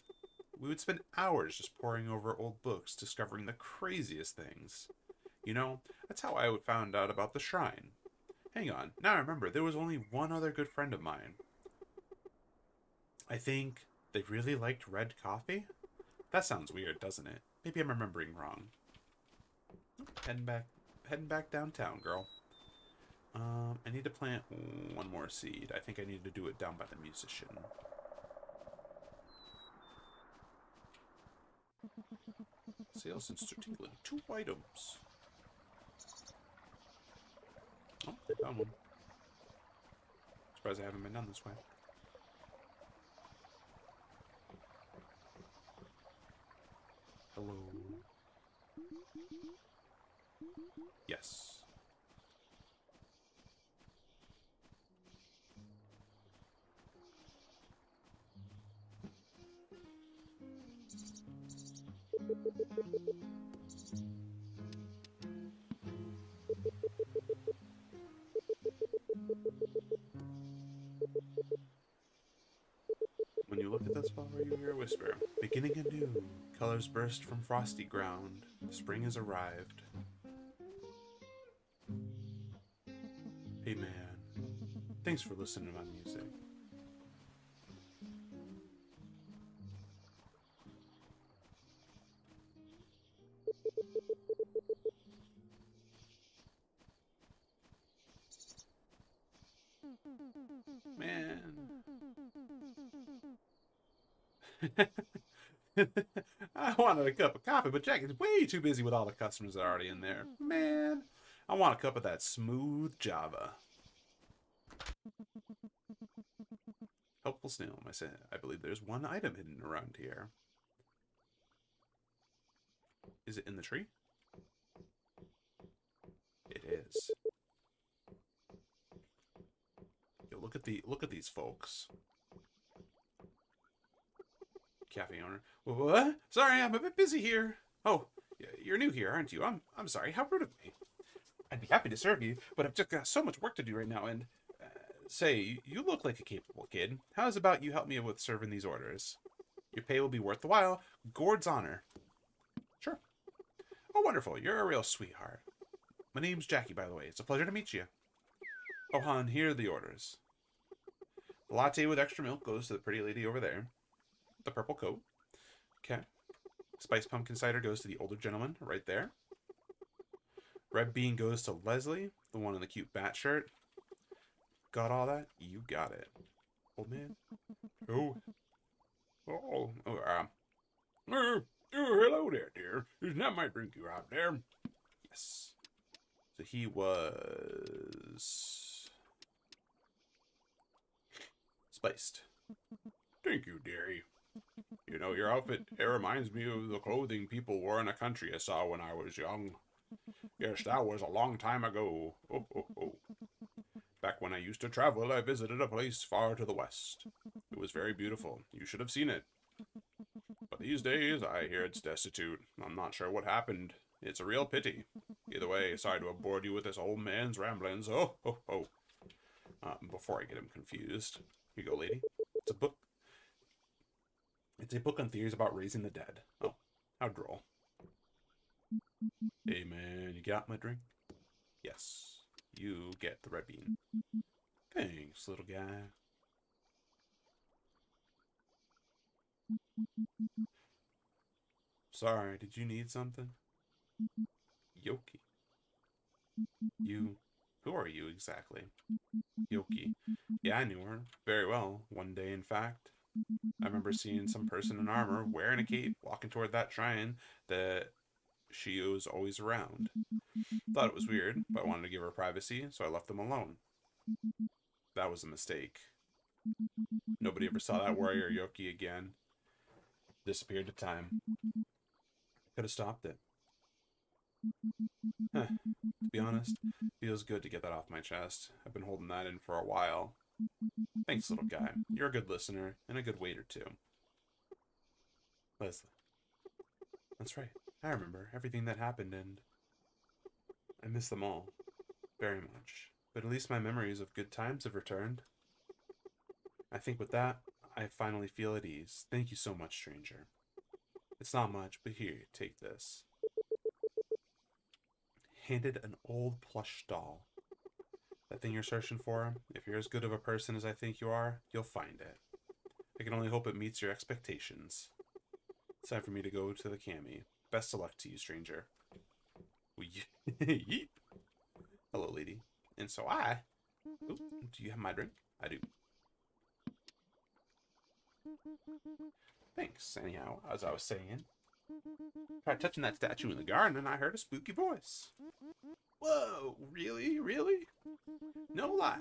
We would spend hours just poring over old books, discovering the craziest things. You know, that's how I found out about the shrine. Hang on, now I remember, there was only one other good friend of mine. I think they really liked red coffee? That sounds weird, doesn't it? Maybe I'm remembering wrong. Heading back, heading back downtown, girl. Um, I need to plant one more seed. I think I need to do it down by the musician. Sales in Stertingland. Two items. Oh, I found one. Surprised I haven't been done this way. Hello. Yes. When you look at this flower, you hear a whisper. Beginning anew, colors burst from frosty ground. Spring has arrived. Hey man, thanks for listening to my music. A cup of coffee, but Jack is way too busy with all the customers that are already in there. Mm-hmm. Man, I want a cup of that smooth Java. Helpful snail, I said. I believe there's one item hidden around here. Is it in the tree? It is. Yo, look at the look at these folks. Cafe owner. What? Sorry, I'm a bit busy here. Oh, you're new here, aren't you? I'm I'm sorry. How rude of me. I'd be happy to serve you, but I've just got so much work to do right now. And uh, say, you look like a capable kid. How's about you help me with serving these orders? Your pay will be worth the while. Gord's honor. Sure. Oh, wonderful. You're a real sweetheart. My name's Jackie, by the way. It's a pleasure to meet you. Oh, hon, here are the orders. The latte with extra milk goes to the pretty lady over there. The purple coat. Okay. Spice pumpkin cider goes to the older gentleman right there. Red bean goes to Leslie, the one in the cute bat shirt. Got all that? You got it. Old man. Oh. Oh. Oh, uh, Uh, oh, hello there, dear. Isn't that my drink you have there? Yes. So he was spiced. Thank you, dearie. You know, your outfit, it reminds me of the clothing people wore in a country I saw when I was young. Yes, that was a long time ago. Oh, oh, oh. Back when I used to travel, I visited a place far to the west. It was very beautiful. You should have seen it. But these days, I hear it's destitute. I'm not sure what happened. It's a real pity. Either way, sorry to have bored you with this old man's ramblings. Oh, oh, oh. Um, before I get him confused, here you go, lady. It's a book. It's a book on theories about raising the dead. Oh, how droll. Mm-hmm. Hey, man, you got my drink? Yes. You get the red bean. Thanks, little guy. Sorry, did you need something? Yoki. You. Who are you exactly? Yoki. Yeah, I knew her very well. One day, in fact. I remember seeing some person in armor wearing a cape walking toward that shrine that she was always around. Thought it was weird, but I wanted to give her privacy, so I left them alone. That was a mistake. Nobody ever saw that warrior Yoki again. Disappeared to time. Could have stopped it. Huh. To be honest, feels good to get that off my chest. I've been holding that in for a while. Thanks, little guy. You're a good listener and a good waiter, too. Leslie. That's right. I remember everything that happened and I miss them all. Very much. But at least my memories of good times have returned. I think with that, I finally feel at ease. Thank you so much, stranger. It's not much, but here, take this. Handed an old plush doll. That thing you're searching for, if you're as good of a person as I think you are, you'll find it. I can only hope it meets your expectations. It's time for me to go to the cami. Best of luck to you, stranger. Yeep. Hello, lady. And so I. Ooh, do you have my drink? I do. Thanks. Anyhow, as I was saying, tried touching that statue in the garden and I heard a spooky voice. Whoa, really? Really? No lie.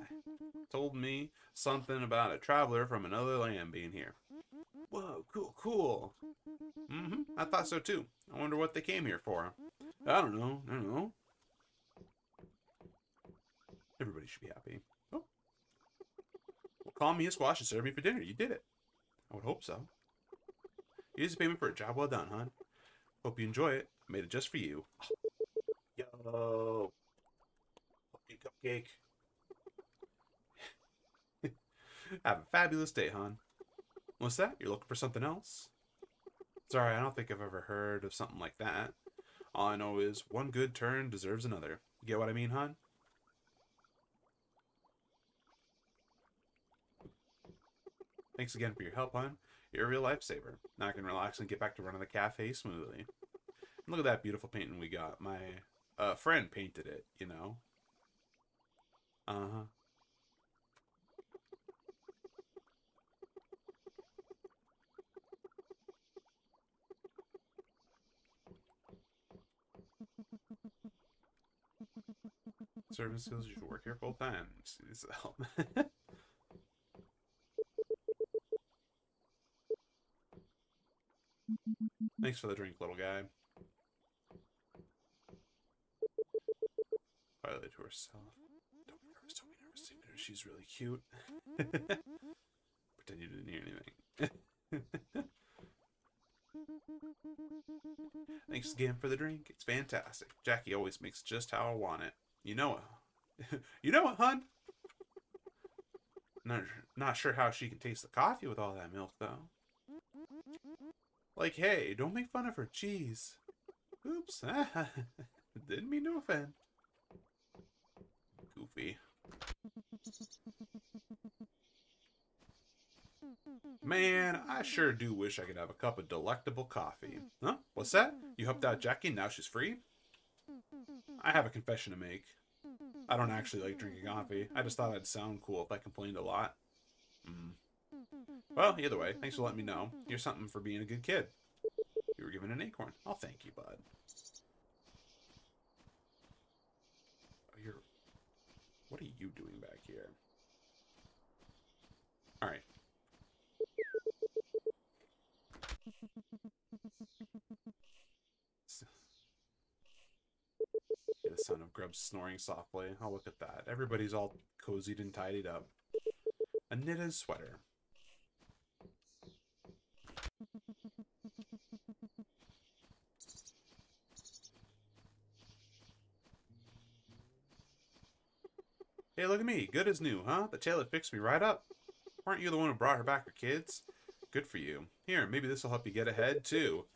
Told me something about a traveler from another land being here. Whoa, cool, cool. Mm-hmm, I thought so too. I wonder what they came here for. I don't know, I don't know. Everybody should be happy. Oh. Well, call me a squash and serve me for dinner. You did it. I would hope so. Here's a payment for a job well done, hon. Hope you enjoy it. Made it just for you. Yo. Cupcake. Have a fabulous day, hon. What's that? You're looking for something else? Sorry, I don't think I've ever heard of something like that. All I know is one good turn deserves another. You get what I mean, hon? Thanks again for your help, hon. You're a real lifesaver. Now I can relax and get back to running the cafe smoothly. And look at that beautiful painting we got. My uh, friend painted it, you know. Uh-huh. Service skills, you should work here full time. This help. Thanks for the drink, little guy. Violet to herself. Don't be nervous, don't be nervous. She's really cute. Pretend you didn't hear anything. Thanks again for the drink. It's fantastic. Jackie always makes just how I want it. You know it. you know it, hun? Not, not sure how she can taste the coffee with all that milk, though. Like, hey, don't make fun of her cheese. Oops. Didn't mean to offend. Goofy. Man, I sure do wish I could have a cup of delectable coffee. Huh? What's that? You helped out Jackie now she's free? I have a confession to make. I don't actually like drinking coffee. I just thought I'd sound cool if I complained a lot. Mm. Well, either way, thanks for letting me know. You're something for being a good kid. You were given an acorn. I'll thank you, bud. Oh, you're. What are you doing back here? All right. S- Yeah, the sound of Grubs snoring softly. Oh, look at that. Everybody's all cozied and tidied up. A knitted sweater. Hey, look at me. Good as new, huh? The tailor fixed me right up. Aren't you the one who brought her back her kids? Good for you. Here, maybe this will help you get ahead, too.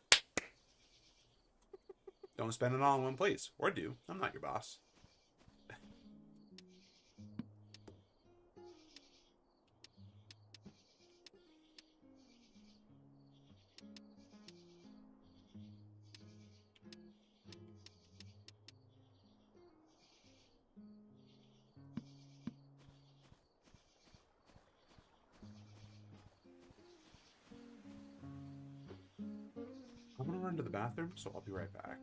Don't spend it all in one place. Or do. I'm not your boss. So I'll be right back.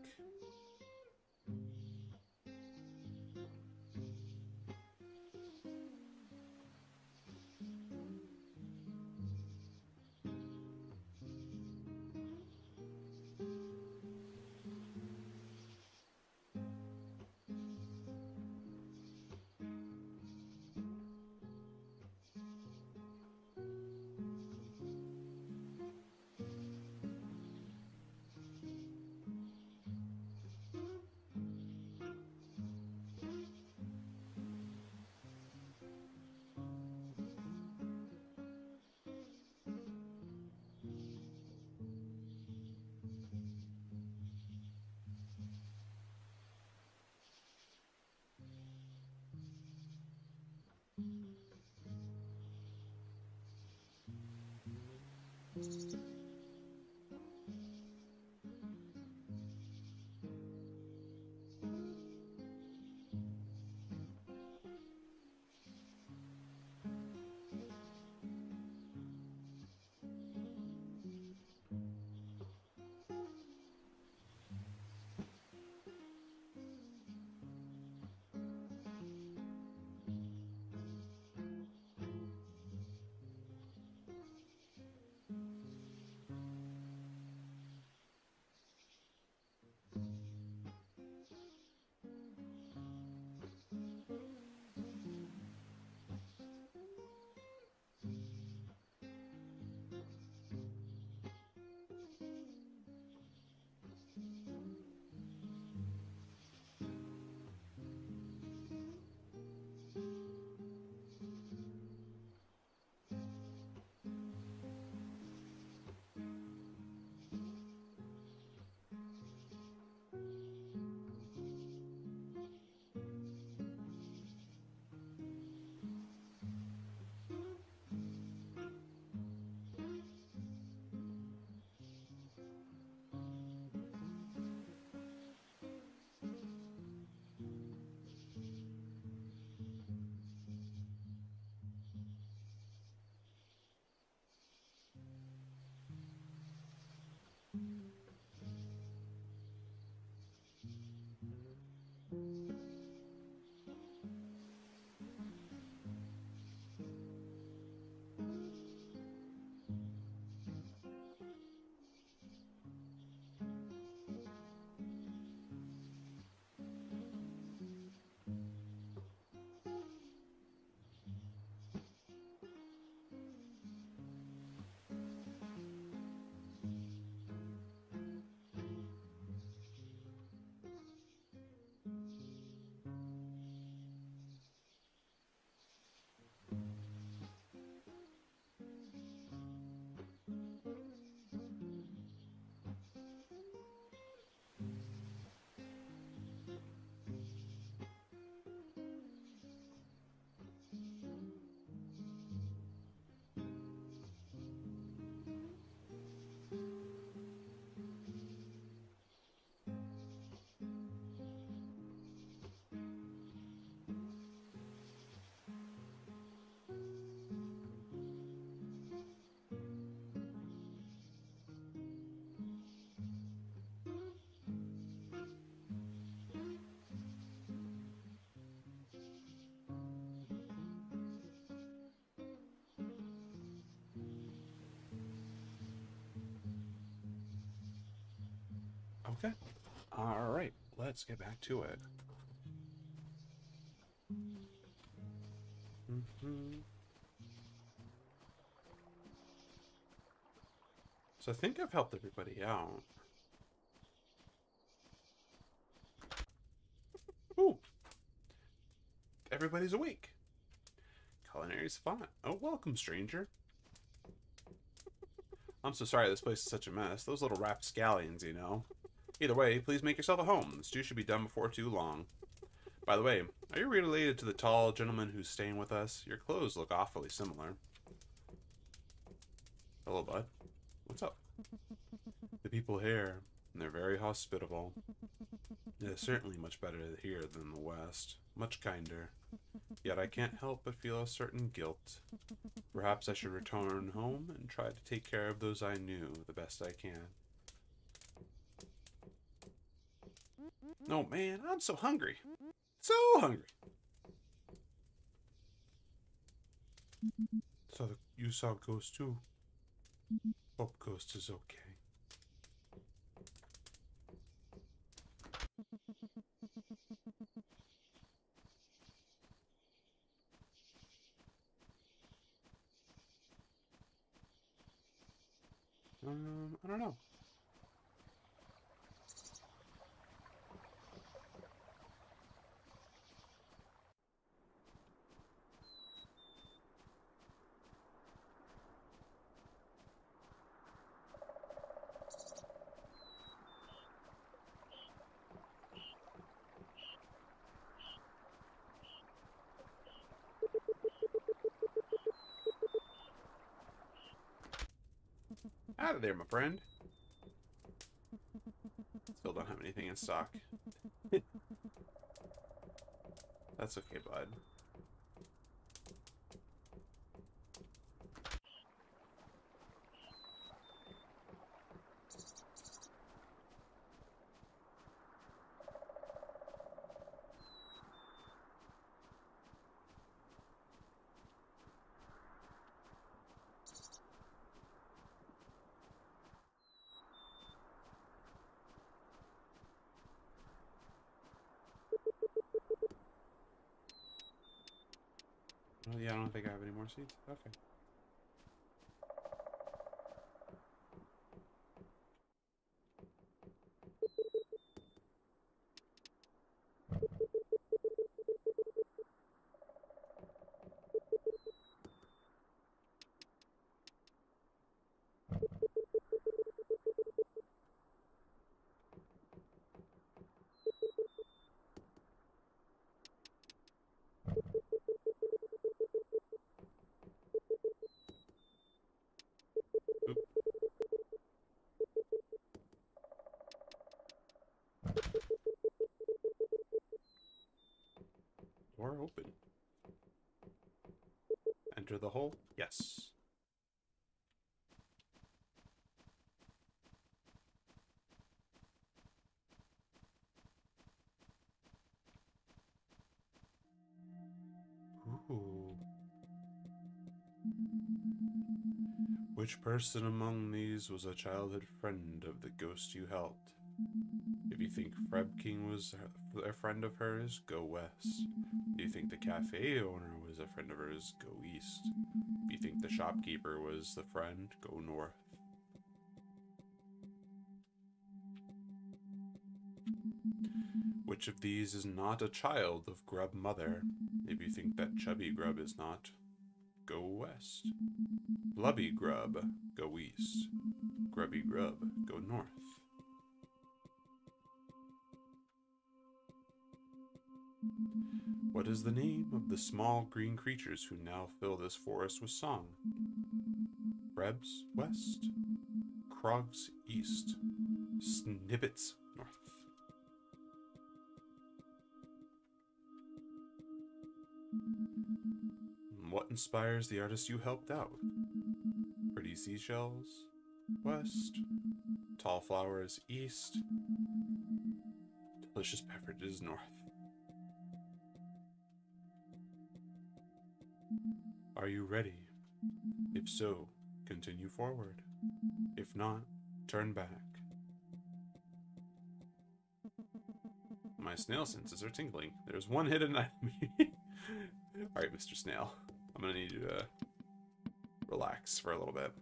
Okay. All right. Let's get back to it. Mhm. So I think I've helped everybody out. Ooh. Everybody's awake. Culinary savant. Oh, welcome, stranger. I'm so sorry this place is such a mess. Those little rapscallions, you know. Either way, please make yourself at home. The stew should be done before too long. By the way, are you related to the tall gentleman who's staying with us? Your clothes look awfully similar. Hello, bud. What's up? The people here, they're very hospitable. It is certainly much better here than the West. Much kinder. Yet I can't help but feel a certain guilt. Perhaps I should return home and try to take care of those I knew the best I can. No, man, I'm so hungry. So hungry. So you saw Ghost too? Hope Ghost is okay. Um, I don't know. Out of there, my friend. Still don't have anything in stock. That's okay, bud. Oh, yeah, I don't think I have any more seeds. Okay. Open. Enter the hole? Yes. Ooh. Which person among these was a childhood friend of the ghost you helped? If you think Freb King was a friend of hers, go west. If you think the cafe owner was a friend of hers, go east. If you think the shopkeeper was the friend, go north. Which of these is not a child of Grub Mother? If you think that Chubby Grub is not, go west. Blubby Grub, go east. Grubby Grub, go north. What is the name of the small green creatures who now fill this forest with song? Frebs west, Krogs east, Snippets north. What inspires the artist you helped out? Pretty seashells west, tall flowers east, delicious beverages north. Are you ready? If so, continue forward. If not, turn back. My snail senses are tingling. There's one hidden me. Alright, Mr. Snail. I'm gonna need you to relax for a little bit.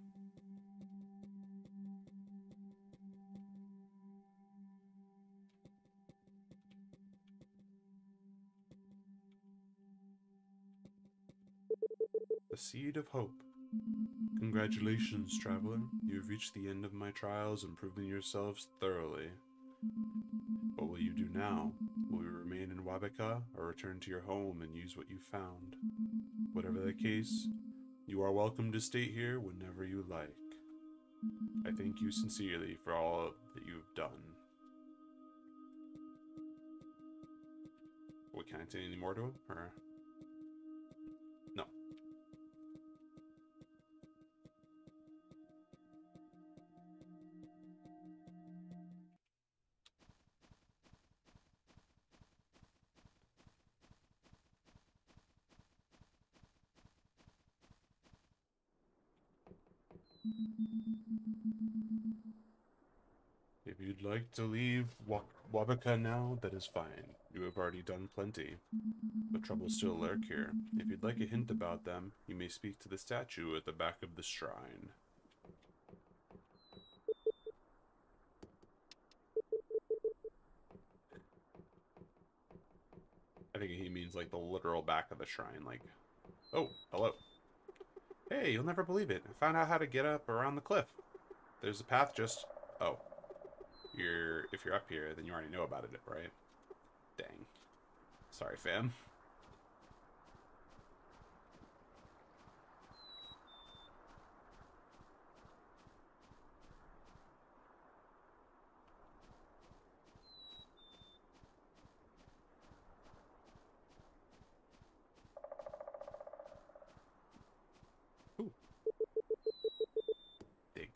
Seed of Hope. Congratulations, traveler. You have reached the end of my trials and proven yourselves thoroughly. What will you do now? Will you remain in Wabaka or return to your home and use what you found? Whatever the case, you are welcome to stay here whenever you like. I thank you sincerely for all that you've done. We can't say any more to him? Or like to leave Wa- Wabaka now, that is fine. You have already done plenty. But troubles still lurk here. If you'd like a hint about them, you may speak to the statue at the back of the shrine. I think he means like the literal back of the shrine, like, oh, hello. Hey, you'll never believe it. I found out how to get up around the cliff. There's a path just, oh, you're if you're up here, then you already know about it, right? Dang. Sorry, fam. Ooh. Dig.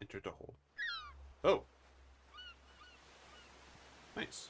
Entered a hole. Oh! Nice.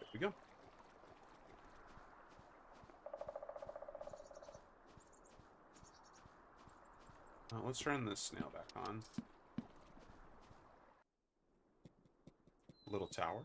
There we go. Uh, let's turn this snail back on. Little tower.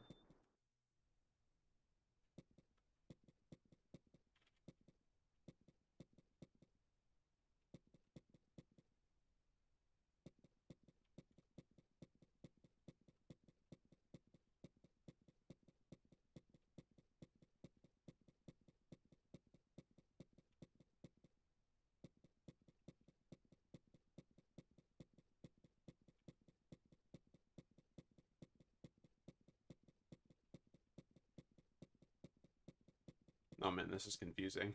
Oh man, this is confusing.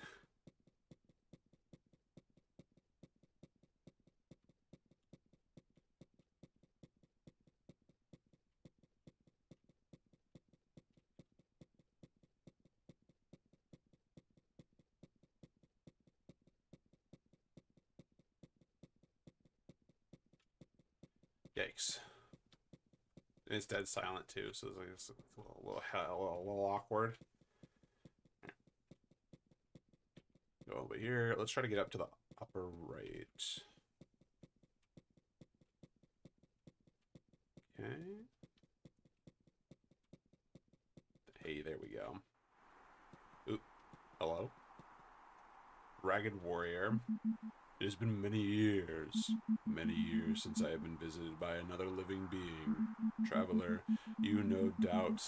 Yikes. It's dead silent too, so it's like a little, little, a little awkward. Go over here. Let's try to get up to the upper right. Okay. Hey, there we go. Oop. Hello. Ragged Warrior. It has been many years, many years since I have been visited by another living being. Traveler, you no doubt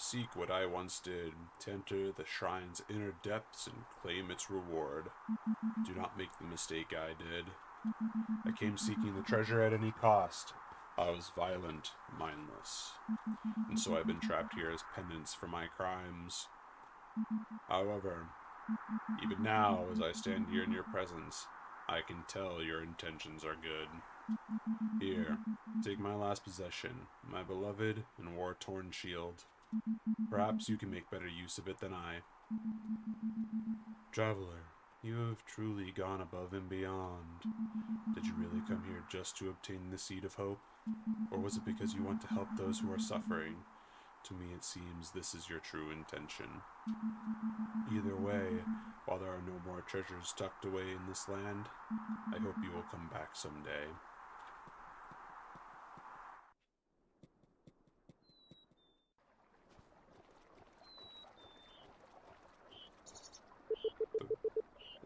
Seek what I once did, to enter the shrine's inner depths and claim its reward. Do not make the mistake I did. I came seeking the treasure at any cost. I was violent, mindless, and so I've been trapped here as penance for my crimes. However, even now, as I stand here in your presence, I can tell your intentions are good. Here, take my last possession, my beloved and war torn shield. Perhaps you can make better use of it than I. Traveler, you have truly gone above and beyond. Did you really come here just to obtain the seed of hope? Or was it because you want to help those who are suffering? To me, it seems this is your true intention. Either way, while there are no more treasures tucked away in this land, I hope you will come back someday.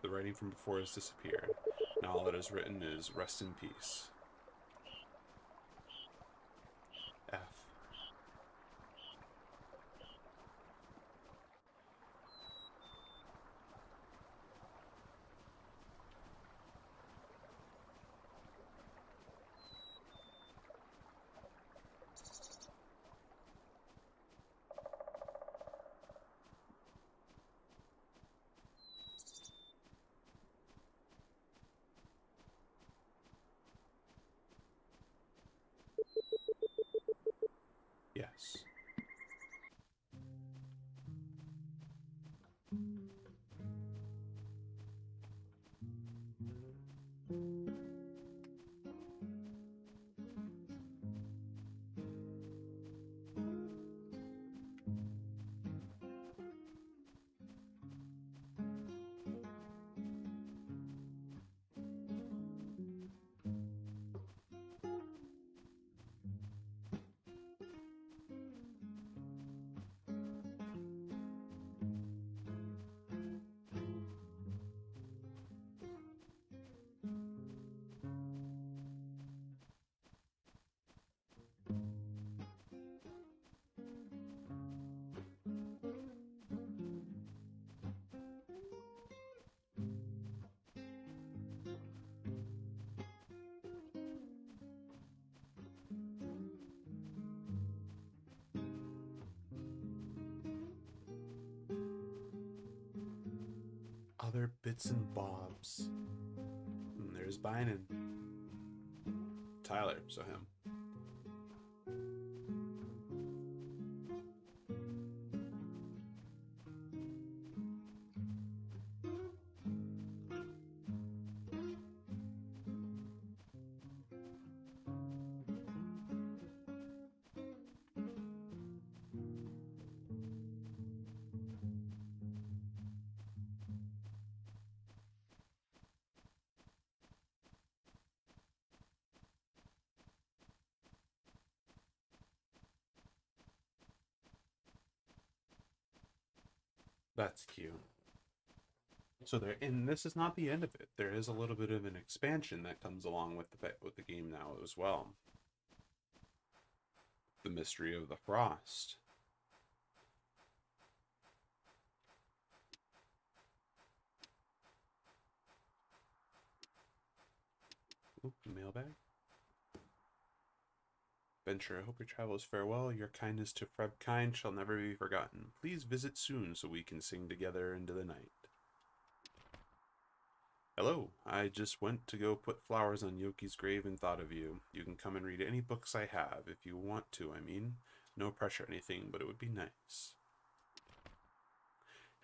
The writing from before has disappeared. Now all that is written is rest in peace. Other bits and bobs. And there's Bynine. Tyler, so him. So there, and this is not the end of it. There is a little bit of an expansion that comes along with the with the game now as well. The mystery of the frost. Oop, mailbag. Venture, I hope your travels farewell. Your kindness to Frebkind shall never be forgotten. Please visit soon so we can sing together into the night. Hello, I just went to go put flowers on Yoki's grave and thought of you. You can come and read any books I have, if you want to, I mean. No pressure anything, but it would be nice.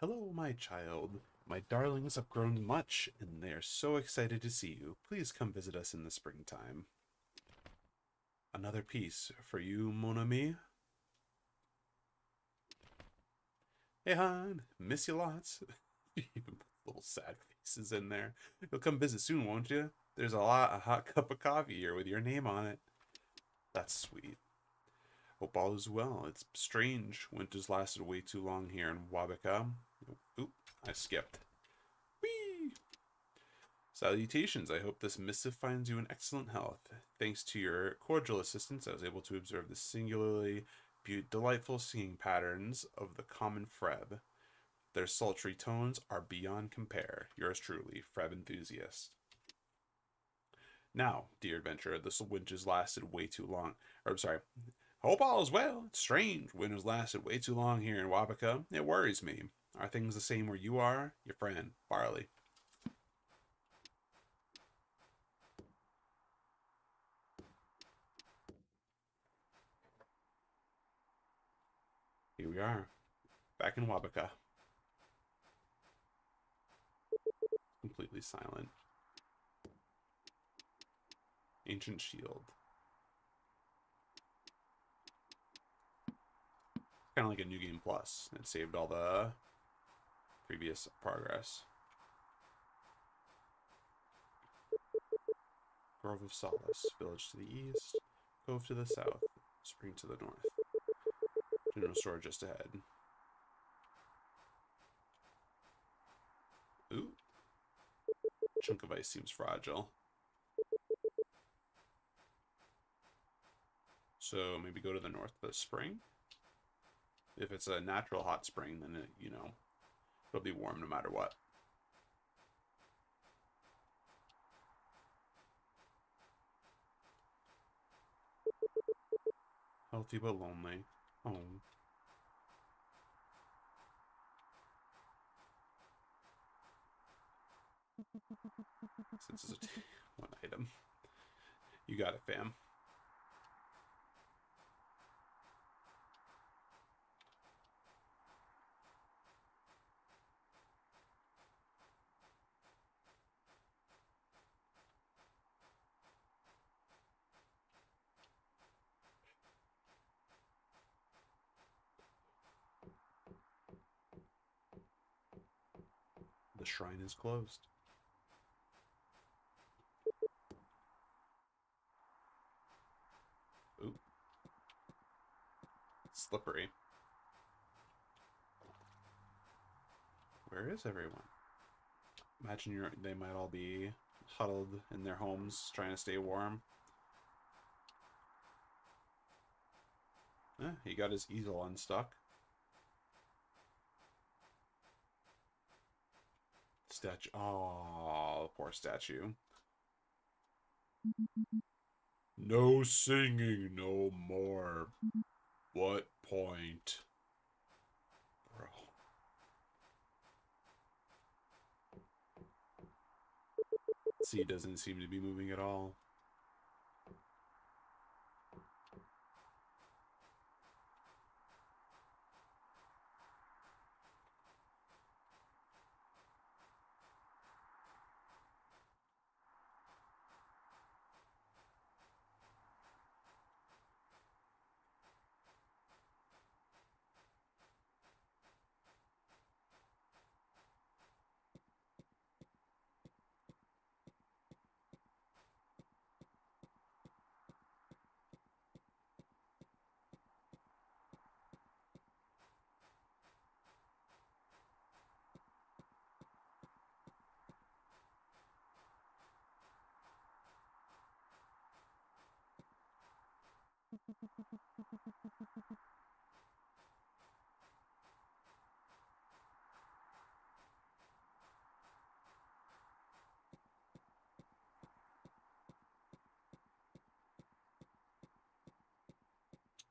Hello, my child. My darlings have grown much, and they are so excited to see you. Please come visit us in the springtime. Another piece for you, mon ami. Hey, hon, miss you lots. Put little sad faces in there. You'll come visit soon, won't you? There's a lot, a hot cup of coffee here with your name on it. That's sweet. Hope all is well. It's strange. Winter's lasted way too long here in Wabaka. Oop, I skipped. Whee! Salutations. I hope this missive finds you in excellent health. Thanks to your cordial assistance, I was able to observe the singularly delightful singing patterns of the common Freb. Their sultry tones are beyond compare. Yours truly, Freb enthusiast. Now, dear adventurer, this winter has lasted way too long. Or, I'm sorry. Hope all is well. It's strange. Winter's lasted way too long here in Wabaka. It worries me. Are things the same where you are? Your friend, Barley. Here we are, back in Wabaka. Completely silent. Ancient Shield. Kind of like a New Game Plus. It saved all the previous progress. Grove of Solace. Village to the east. Cove to the south. Spring to the north. General store just ahead. Ooh. Chunk of ice seems fragile. So maybe go to the north of the spring. If it's a natural hot spring, then it, you know, it'll be warm no matter what. Healthy but lonely. Home. Since it's a one item. You got it, fam. The shrine is closed. Slippery. Where is everyone? Imagine you're they might all be huddled in their homes trying to stay warm. Eh, he got his easel unstuck. Statue. Oh, poor statue. No singing no more. What point? Bro. Sea doesn't seem to be moving at all.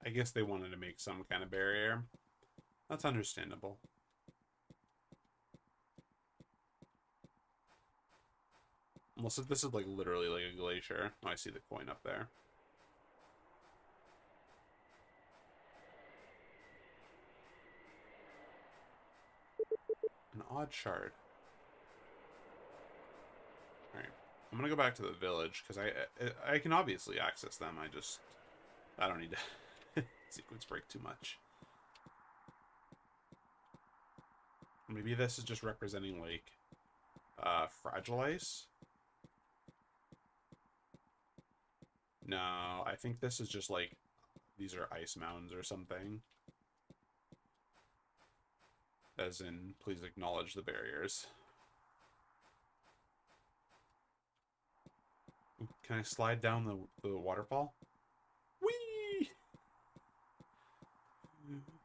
I guess they wanted to make some kind of barrier. That's understandable. Unless this is like literally like a glacier. Oh, I see the coin up there. An odd shard. Alright. I'm gonna go back to the village, because I, I I can obviously access them, I just... I don't need to sequence break too much. Maybe this is just representing, like, uh, fragile ice? No, I think this is just, like, these are ice mounds or something. As in, please acknowledge the barriers. Can I slide down the, the waterfall?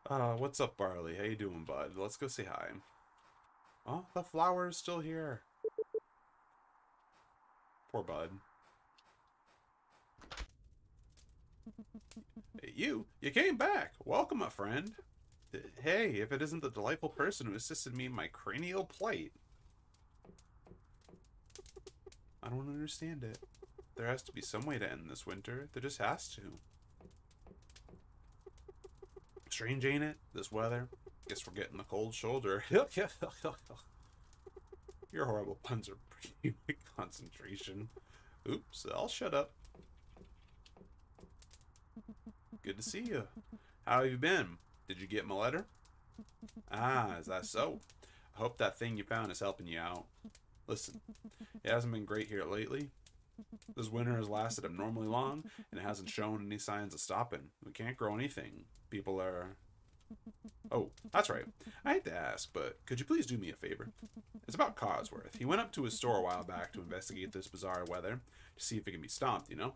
Uh, what's up, Barley? How you doing, bud? Let's go say hi. Oh, the flower is still here. Poor bud. Hey, you, you came back. Welcome, my friend. Hey, if it isn't the delightful person who assisted me in my cranial plight. I don't understand it. There has to be some way to end this winter. There just has to. Strange, ain't it? This weather. Guess we're getting the cold shoulder. Your horrible puns are pretty concentration. Oops, I'll shut up. Good to see you. How have you been? Did you get my letter? Ah, is that so? I hope that thing you found is helping you out. Listen, it hasn't been great here lately. This winter has lasted abnormally long, and it hasn't shown any signs of stopping. We can't grow anything. People are... Oh, that's right. I hate to ask, but could you please do me a favor? It's about Cosworth. He went up to his store a while back to investigate this bizarre weather, to see if it can be stopped, you know?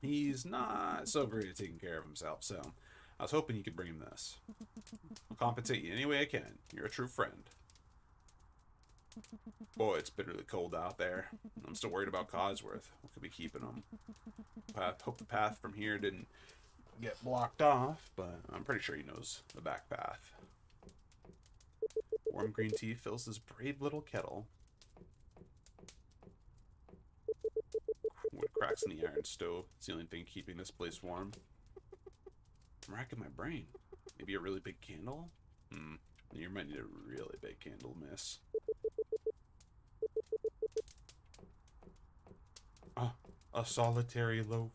He's not so great at taking care of himself, so I was hoping you could bring him this. I'll compensate you any way I can. You're a true friend. Boy, it's bitterly cold out there. I'm still worried about Cosworth. What could be keeping him? Path, hope the path from here didn't get blocked off, but I'm pretty sure he knows the back path. Warm green tea fills this brave little kettle. Wood cracks in the iron stove. It's the only thing keeping this place warm. I'm racking my brain. Maybe a really big candle? Hmm. You might need a really big candle, miss. A solitary loaf.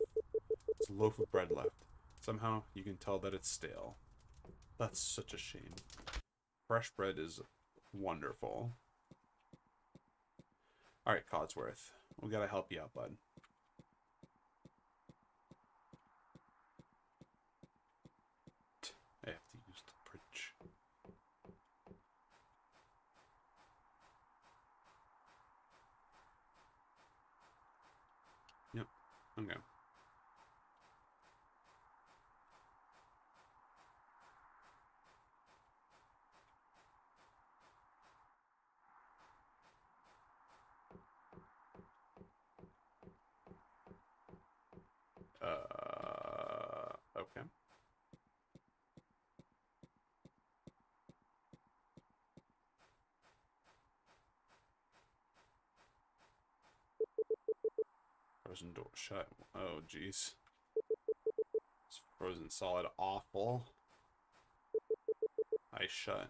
It's a loaf of bread left. Somehow you can tell that it's stale. That's such a shame. Fresh bread is wonderful. Alright, Codsworth. We gotta help you out, bud. I have to use the bridge. Yep. Okay. Uh, okay. Frozen door shut. Oh, jeez. It's frozen solid awful. Ice shut.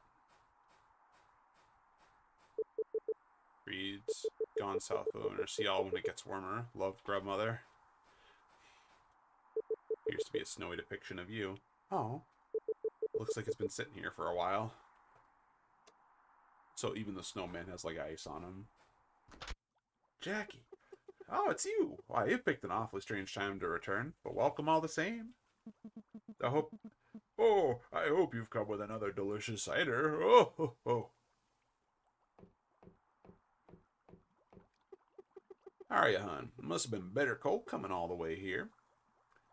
Reads. Gone south owner. See y'all when it gets warmer. Loved grandmother. Appears to be a snowy depiction of you. Oh. Looks like it's been sitting here for a while. So even the snowman has like ice on him. Jackie. Oh, it's you. Why, you've picked an awfully strange time to return, but welcome all the same. I hope... Oh, I hope you've come with another delicious cider. Oh, oh, oh. How are you, hon? Must have been bitter cold coming all the way here.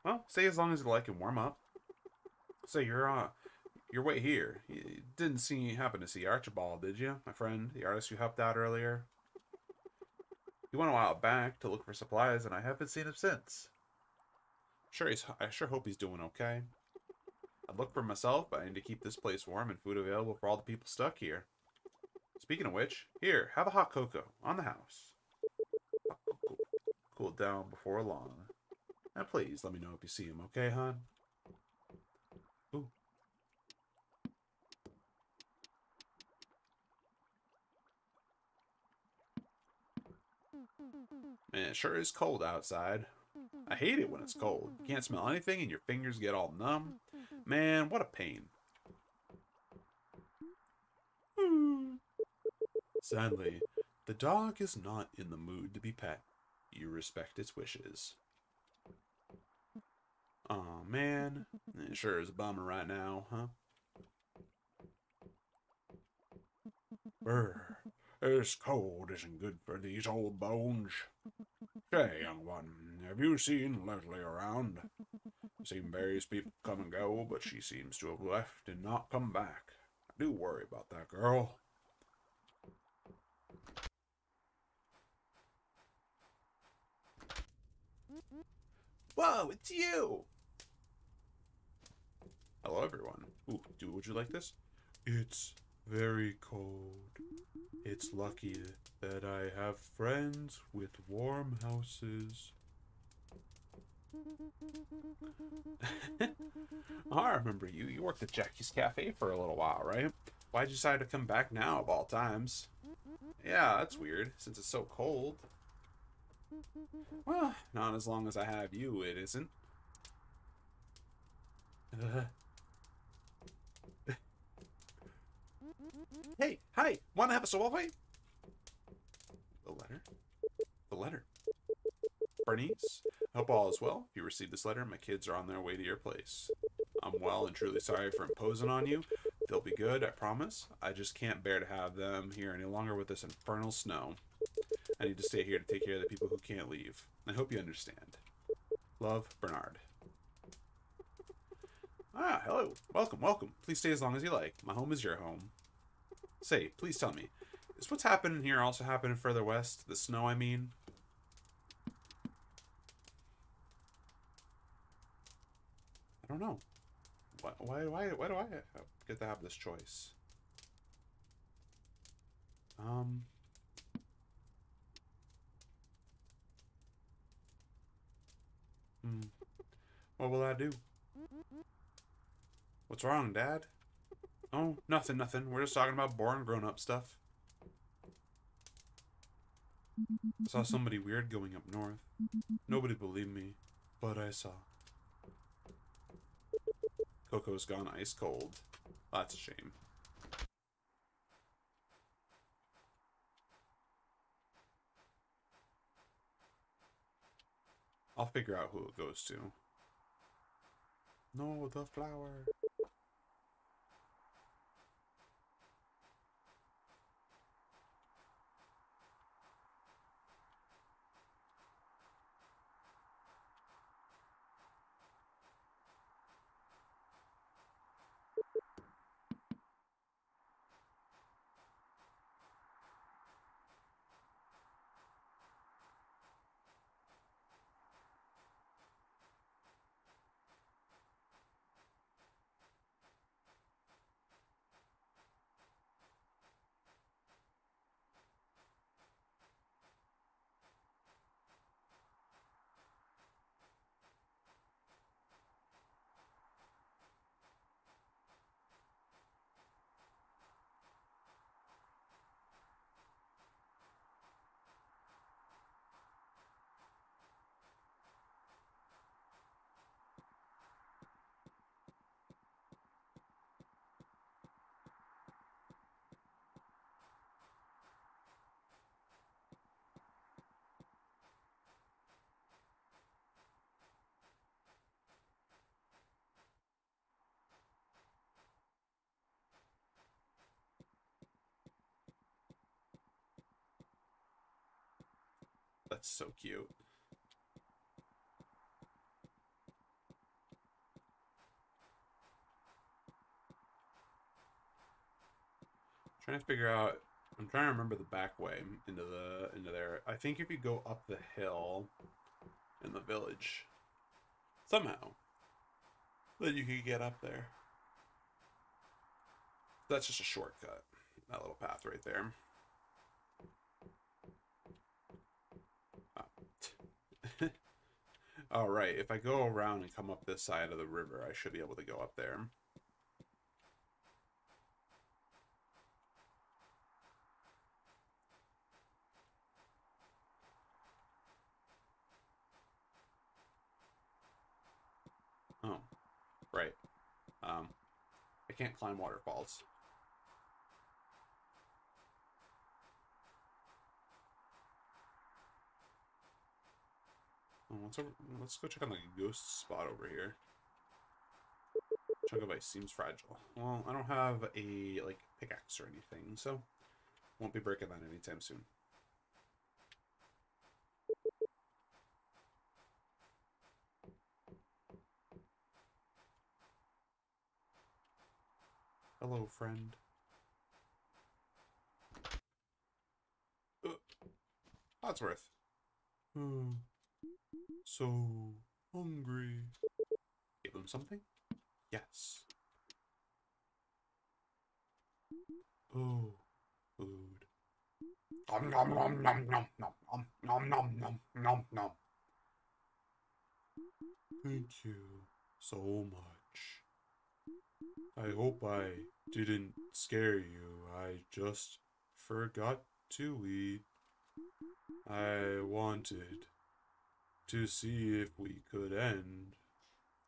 Well, stay as long as you like and warm up. So you're uh, your way here. You didn't see happen to see Archibald, did you, my friend, the artist you helped out earlier? He went a while back to look for supplies, and I haven't seen him since. Sure, he's, I sure hope he's doing okay. I'd look for myself, but I need to keep this place warm and food available for all the people stuck here. Speaking of which, here, have a hot cocoa on the house. Cool down before long. And please let me know if you see him, okay, hon? Man, it sure is cold outside. I hate it when it's cold. You can't smell anything and your fingers get all numb. Man, what a pain. Sadly, the dog is not in the mood to be pet. You respect its wishes. oh, man. It sure is a bummer right now, huh? Brr. This cold isn't good for these old bones. Say, young one, have you seen Leslie around? Seen various people come and go, but she seems to have left and not come back. I do worry about that girl. Whoa, it's you! Hello, everyone. Ooh, do would you like this? It's very cold. It's lucky that I have friends with warm houses. I remember you. You worked at Jackie's Cafe for a little while, right? Why'd you decide to come back now of all times? Yeah, that's weird, since it's so cold. Well, not as long as I have you, it isn't. hey, hi, wanna have a sword fight? The letter? The letter. Bernice, I hope all is well. If you received this letter, my kids are on their way to your place. I'm well and truly sorry for imposing on you. They'll be good, I promise. I just can't bear to have them here any longer with this infernal snow. I need to stay here to take care of the people who can't leave. I hope you understand. Love, Bernard. Ah, hello. Welcome, welcome. Please stay as long as you like. My home is your home. Say, please tell me, is what's happening here also happening further west? The snow, I mean? I don't know. Why, why, why, do I get to have this choice? Um... Hmm. What will I do? What's wrong, Dad? Oh, nothing, nothing. We're just talking about boring grown-up stuff. I saw somebody weird going up north. Nobody believed me, but I saw. Coco's gone ice cold. That's a shame. I'll figure out who it goes to. No, the flower. That's so cute. trying to figure out I'm trying to remember the back way into the into there. I think if you go up the hill in the village somehow then you could get up there. That's just a shortcut. That little path right there. All right, if I go around and come up this side of the river, I should be able to go up there. Oh, right. Um, I can't climb waterfalls. Hmm, let's, over, let's go check on the ghost spot over here. Chunk of ice seems fragile. Well, I don't have a like pickaxe or anything, so won't be breaking that anytime soon. Hello, friend. Uh, Hotsworth. Hmm. Oh, so hungry. Give him something? Yes. Oh, food. Nom nom nom nom nom nom nom nom nom nom nom. Thank you so much. I hope I didn't scare you. I just forgot to eat. I wanted to see if we could end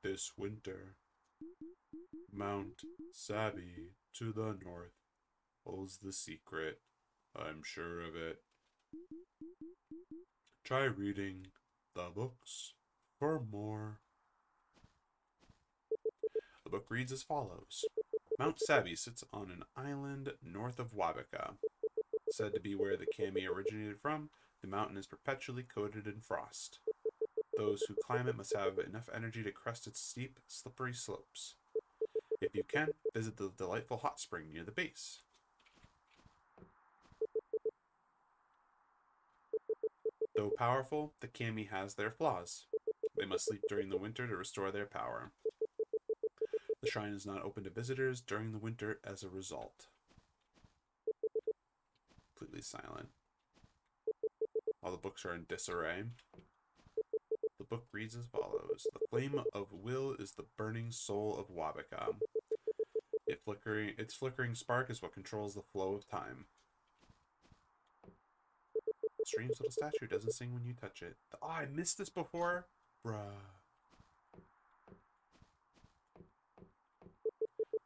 this winter. Mount Sabi to the north holds the secret. I'm sure of it. Try reading the books for more. The book reads as follows Mount Sabi sits on an island north of Wabaka. Said to be where the kami originated from, the mountain is perpetually coated in frost. Those who climb it must have enough energy to crest its steep, slippery slopes. If you can, visit the delightful hot spring near the base. Though powerful, the kami has their flaws. They must sleep during the winter to restore their power. The shrine is not open to visitors during the winter as a result. Completely silent. All the books are in disarray. Book reads as follows The flame of will is the burning soul of Wabaka. It flickering, its flickering spark is what controls the flow of time. Strange little statue doesn't sing when you touch it. Oh, I missed this before? Bruh.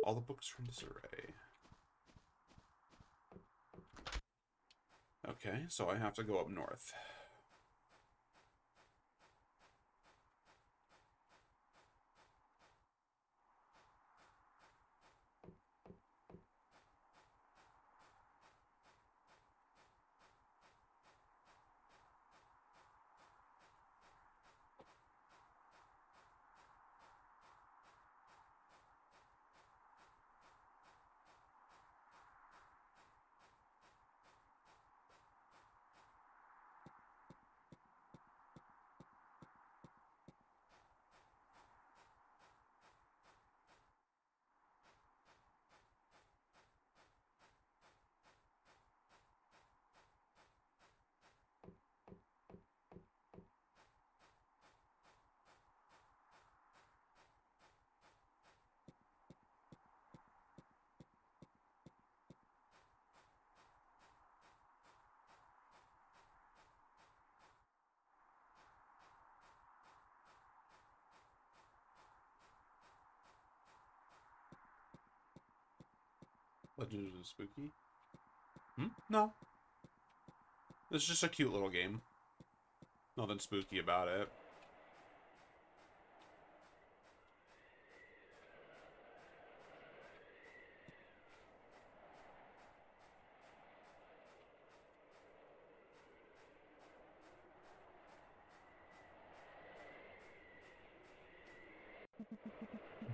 All the books are in disarray. Okay, so I have to go up north. Legend of Spooky? Hmm? No. It's just a cute little game. Nothing spooky about it.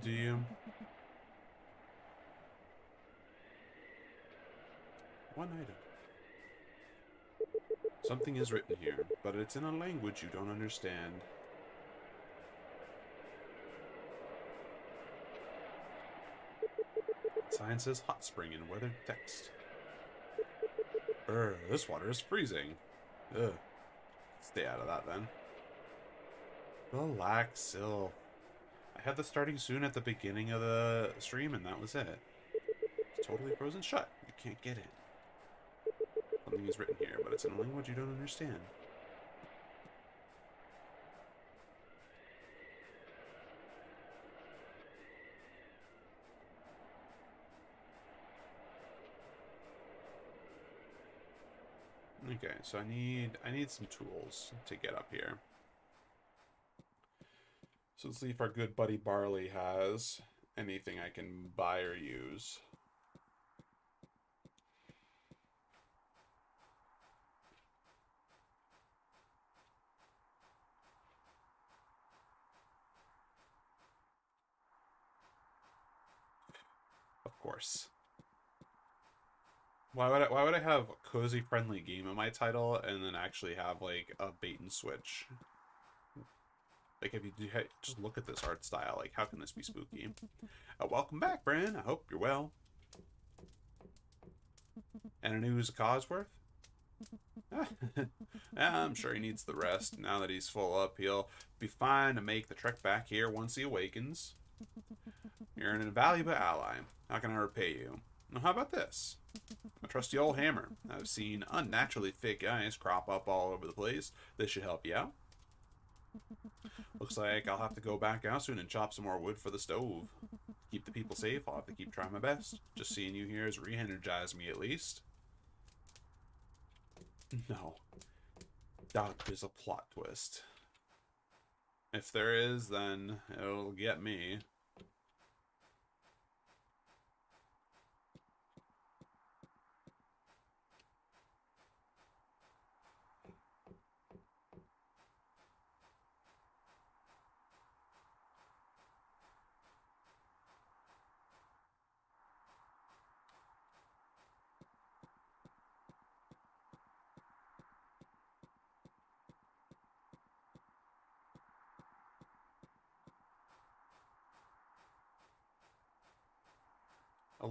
Do you? One item. Is written here, but it's in a language you don't understand. Science says hot spring in weather text. Brr, this water is freezing. Ugh. Stay out of that then. Relax, Sil. I had the starting soon at the beginning of the stream, and that was it. It's totally frozen shut. You can't get in. Something is written here, but it's in a language you don't understand. Okay, so I need I need some tools to get up here. So let's see if our good buddy Barley has anything I can buy or use. Of course. Why would I, why would I have a cozy friendly game in my title and then actually have like a bait and switch? Like if you do, just look at this art style. Like how can this be spooky? Uh, welcome back, Bran. I hope you're well. And a news Cosworth? I'm sure he needs the rest. Now that he's full up, he'll be fine to make the trek back here once he awakens. You're an invaluable ally. How can I repay you? Now, how about this? A trusty old hammer. I've seen unnaturally thick ice crop up all over the place. This should help you out. Looks like I'll have to go back out soon and chop some more wood for the stove. Keep the people safe, I'll have to keep trying my best. Just seeing you here has re-energized me at least. No. Doubt there's a plot twist. If there is, then it'll get me.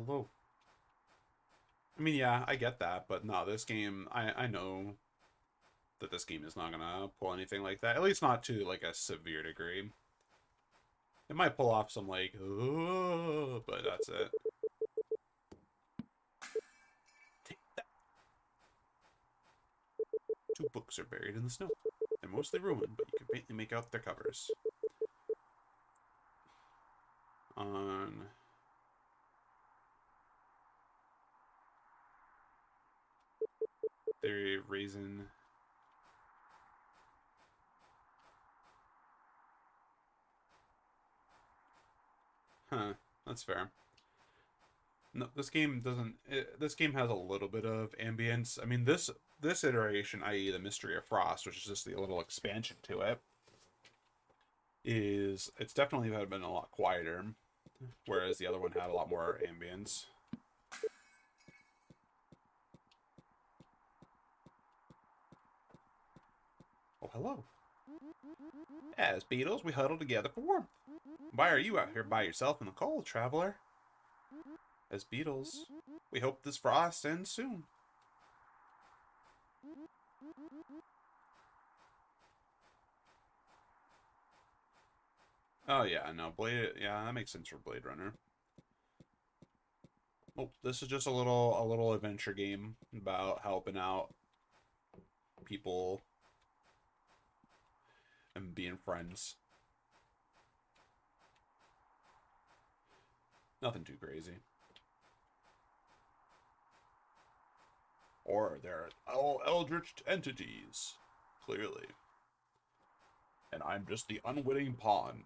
Hello. I mean, yeah, I get that, but no, this game, I, I know that this game is not gonna pull anything like that. At least not to, like, a severe degree. It might pull off some, like, but that's it. Take that. Two books are buried in the snow. They're mostly ruined, but you can faintly make out their covers. On... They're raising Huh, that's fair. No, this game doesn't. It, this game has a little bit of ambience. I mean, this this iteration, i.e., the Mystery of Frost, which is just the little expansion to it, is it's definitely been a lot quieter, whereas the other one had a lot more ambience. Oh, hello. As beetles, we huddle together for warmth. Why are you out here by yourself in the cold, traveler? As beetles, we hope this frost ends soon. Oh yeah, no, Blade yeah, that makes sense for Blade Runner. Oh, this is just a little a little adventure game about helping out people and being friends. Nothing too crazy. Or they're all eldritch entities, clearly. And I'm just the unwitting pawn.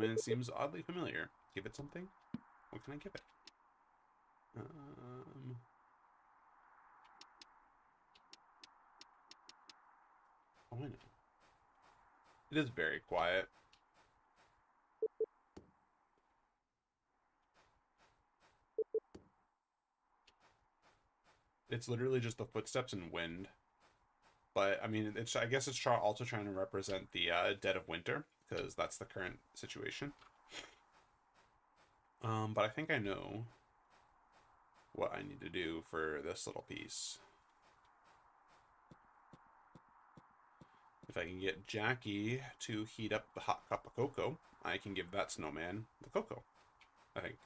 Snowman seems oddly familiar. Give it something? What can I give it? Um... Oh, I know. It is very quiet. It's literally just the footsteps and wind. But, I mean, it's I guess it's also trying to represent the uh, dead of winter because that's the current situation. Um, but I think I know what I need to do for this little piece. If I can get Jackie to heat up the hot cup of cocoa, I can give that snowman the cocoa. I think.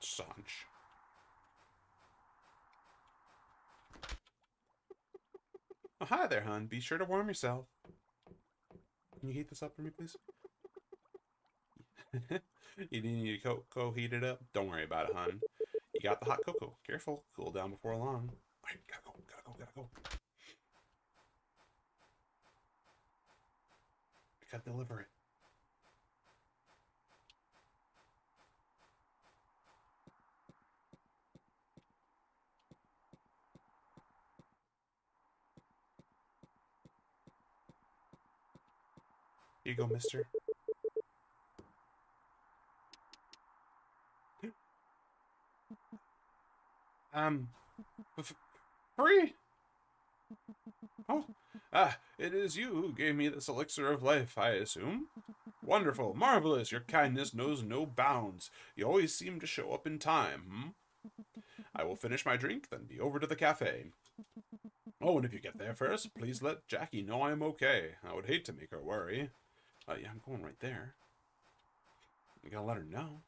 Just a hunch. Oh, hi there, hun. Be sure to warm yourself. Can you heat this up for me, please? you need your cocoa heated up? Don't worry about it, hun. You got the hot cocoa. Careful, cool down before long. Alright, gotta go, gotta go, gotta go. I gotta deliver it. You go, mister. Um, free? Oh, ah, it is you who gave me this elixir of life, I assume. Wonderful, marvelous, your kindness knows no bounds. You always seem to show up in time, hmm? I will finish my drink, then be over to the cafe. Oh, and if you get there first, please let Jackie know I'm okay. I would hate to make her worry. Uh, yeah, I'm going right there. I gotta let her know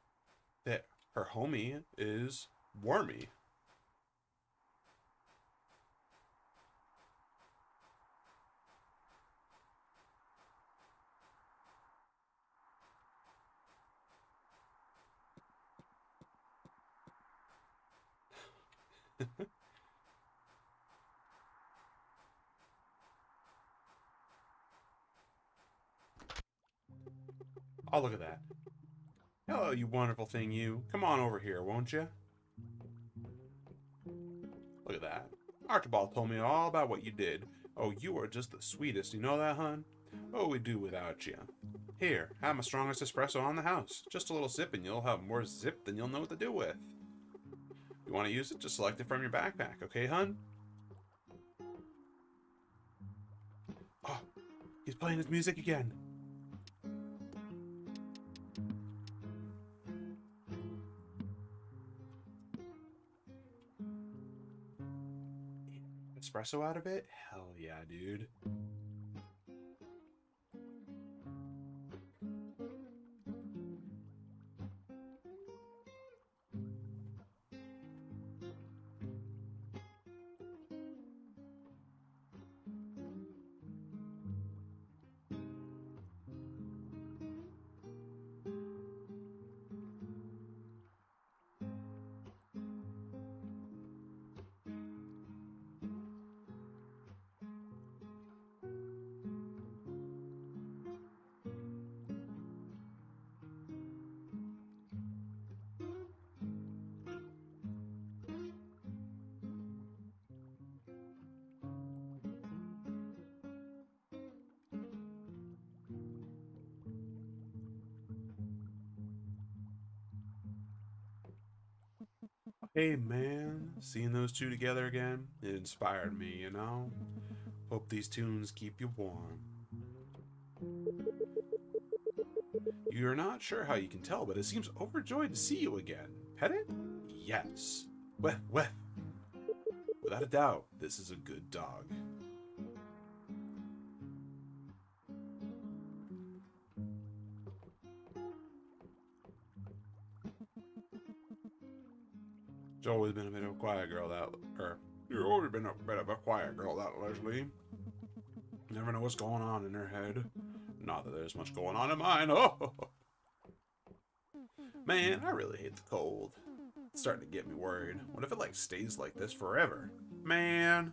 that her homie is Wormy. Oh, look at that. Hello, you wonderful thing, you. Come on over here, won't you? Look at that. Archibald told me all about what you did. Oh, you are just the sweetest. You know that, hun? What oh, would we do without you? Here, have my strongest espresso on the house. Just a little sip and you'll have more zip than you'll know what to do with. You want to use it? Just select it from your backpack, okay, hun? Oh, he's playing his music again. Espresso out of it? Hell yeah, dude. Hey man, seeing those two together again, it inspired me, you know? Hope these tunes keep you warm. You're not sure how you can tell, but it seems overjoyed to see you again. Pet it? Yes. Whiff, whiff. Without a doubt, this is a good dog. She's always been a bit of a quiet girl, that, or you've always been a bit of a quiet girl, that Leslie. Never know what's going on in her head. Not that there's much going on in mine. Oh, man, I really hate the cold. It's starting to get me worried. What if it like stays like this forever? Man.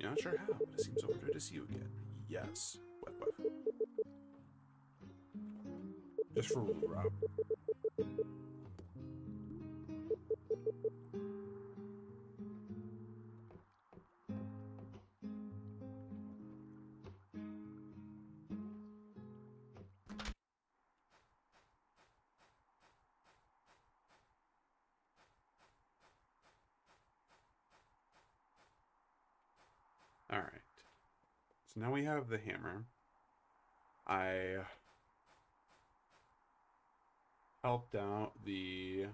You're not sure how, but it seems overjoyed to see you again. Yes. What, what? Just for Rob. All right. So now we have the hammer. I helped out the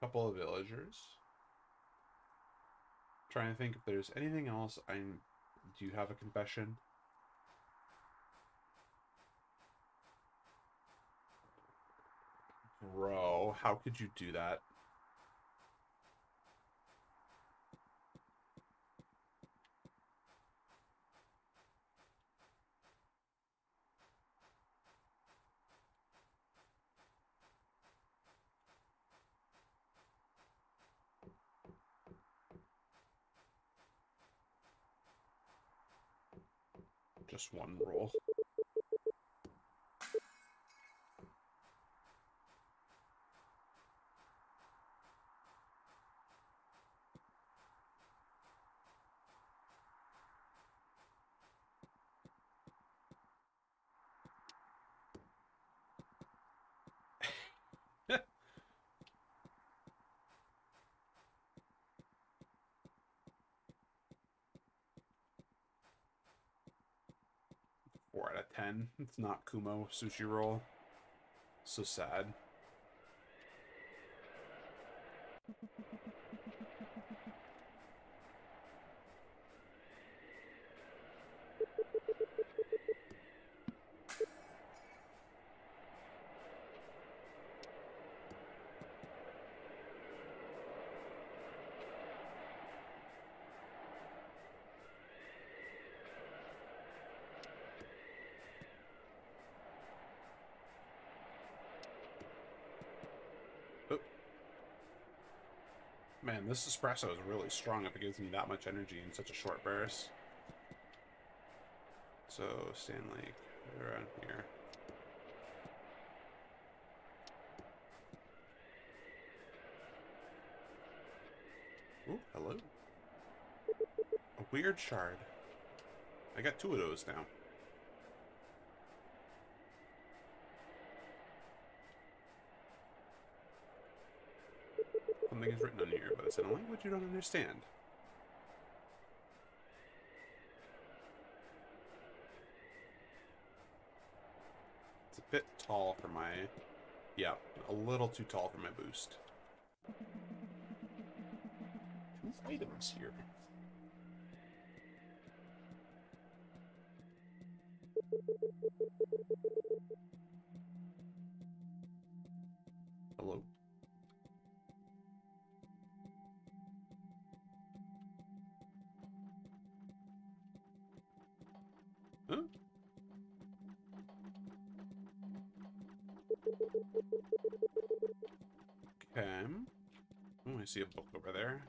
couple of villagers. Trying to think if there's anything else I do you have a confession? Bro, how could you do that? Just one roll. It's not Kumo sushi roll. So sad. Oh. This espresso is really strong if it gives me that much energy in such a short burst. So, Stanley, around here. Ooh, hello. A weird shard. I got two of those now. Something is written on here, but it's in a language you don't understand. It's a bit tall for my... Yeah, a little too tall for my boost. Two items here. Hello. Huh? Okay. Oh, I see a book over there.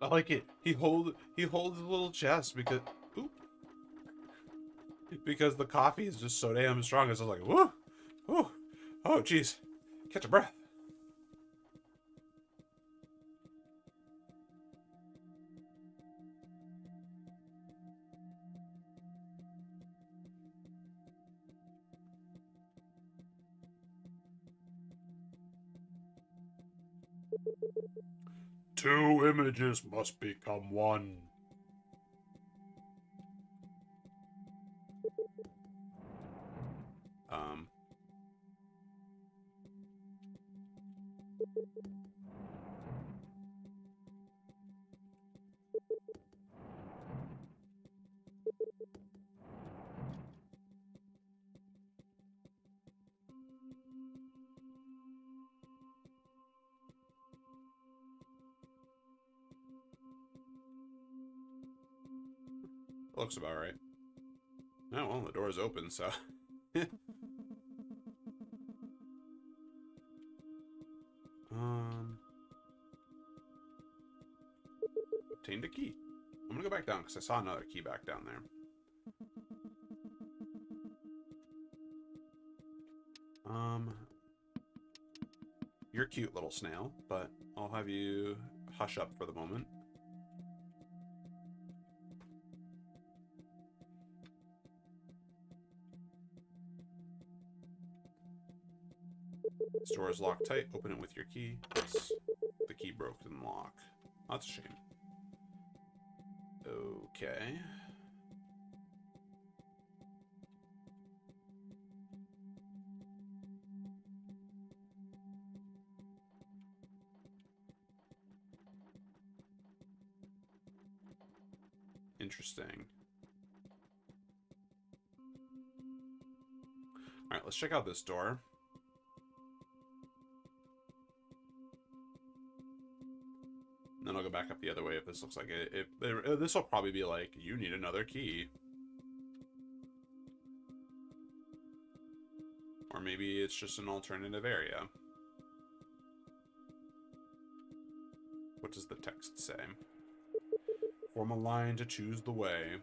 I like it. He hold he holds a little chest because oop, because the coffee is just so damn strong. It's just like whoo, whoo, oh jeez, catch a breath. Images must become one. Um. Looks about right. Oh, well, the door's open, so. um. Obtained a key. I'm gonna go back down because I saw another key back down there. Um. You're cute little snail, but I'll have you hush up for the moment. This door is locked tight. Open it with your key. Yes. The key broke in the lock. That's a shame. Okay. Interesting. Alright, let's check out this door. This looks like it. If, if uh, this will probably be like, you need another key. Or maybe it's just an alternative area. What does the text say? Form a line to choose the way.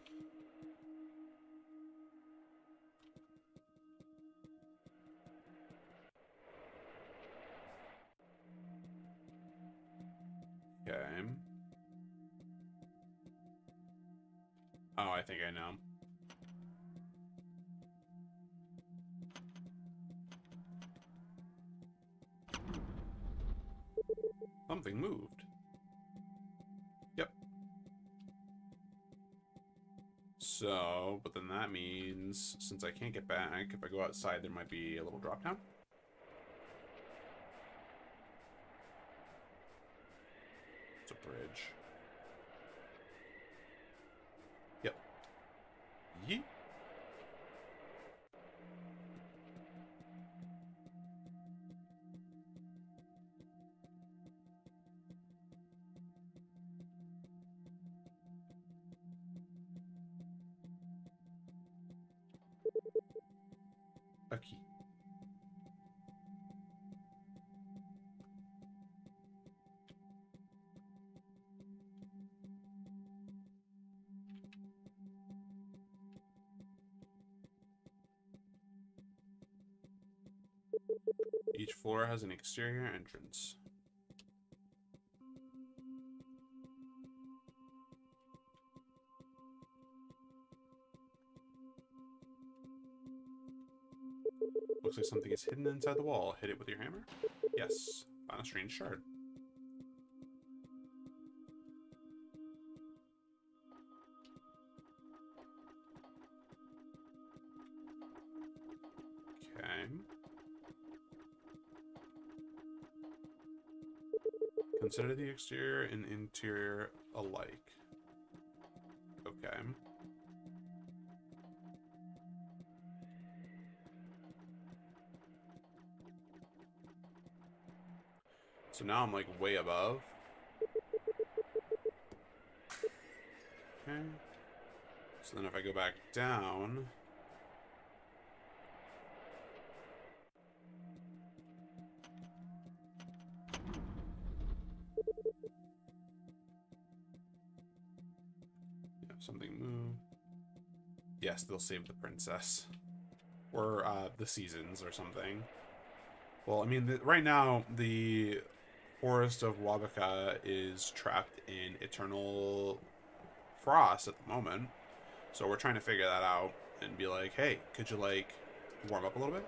Since I can't get back, if I go outside, there might be a little drop down. Has an exterior entrance. Looks like something is hidden inside the wall. Hit it with your hammer? Yes. Find a strange shard. Consider the exterior and interior alike. Okay. So now I'm like way above. Okay. So then if I go back down. They'll save the princess. Or uh, the seasons or something. Well, I mean, the, right now, the Forest of Wabaka is trapped in eternal frost at the moment. So we're trying to figure that out and be like, hey, could you, like, warm up a little bit?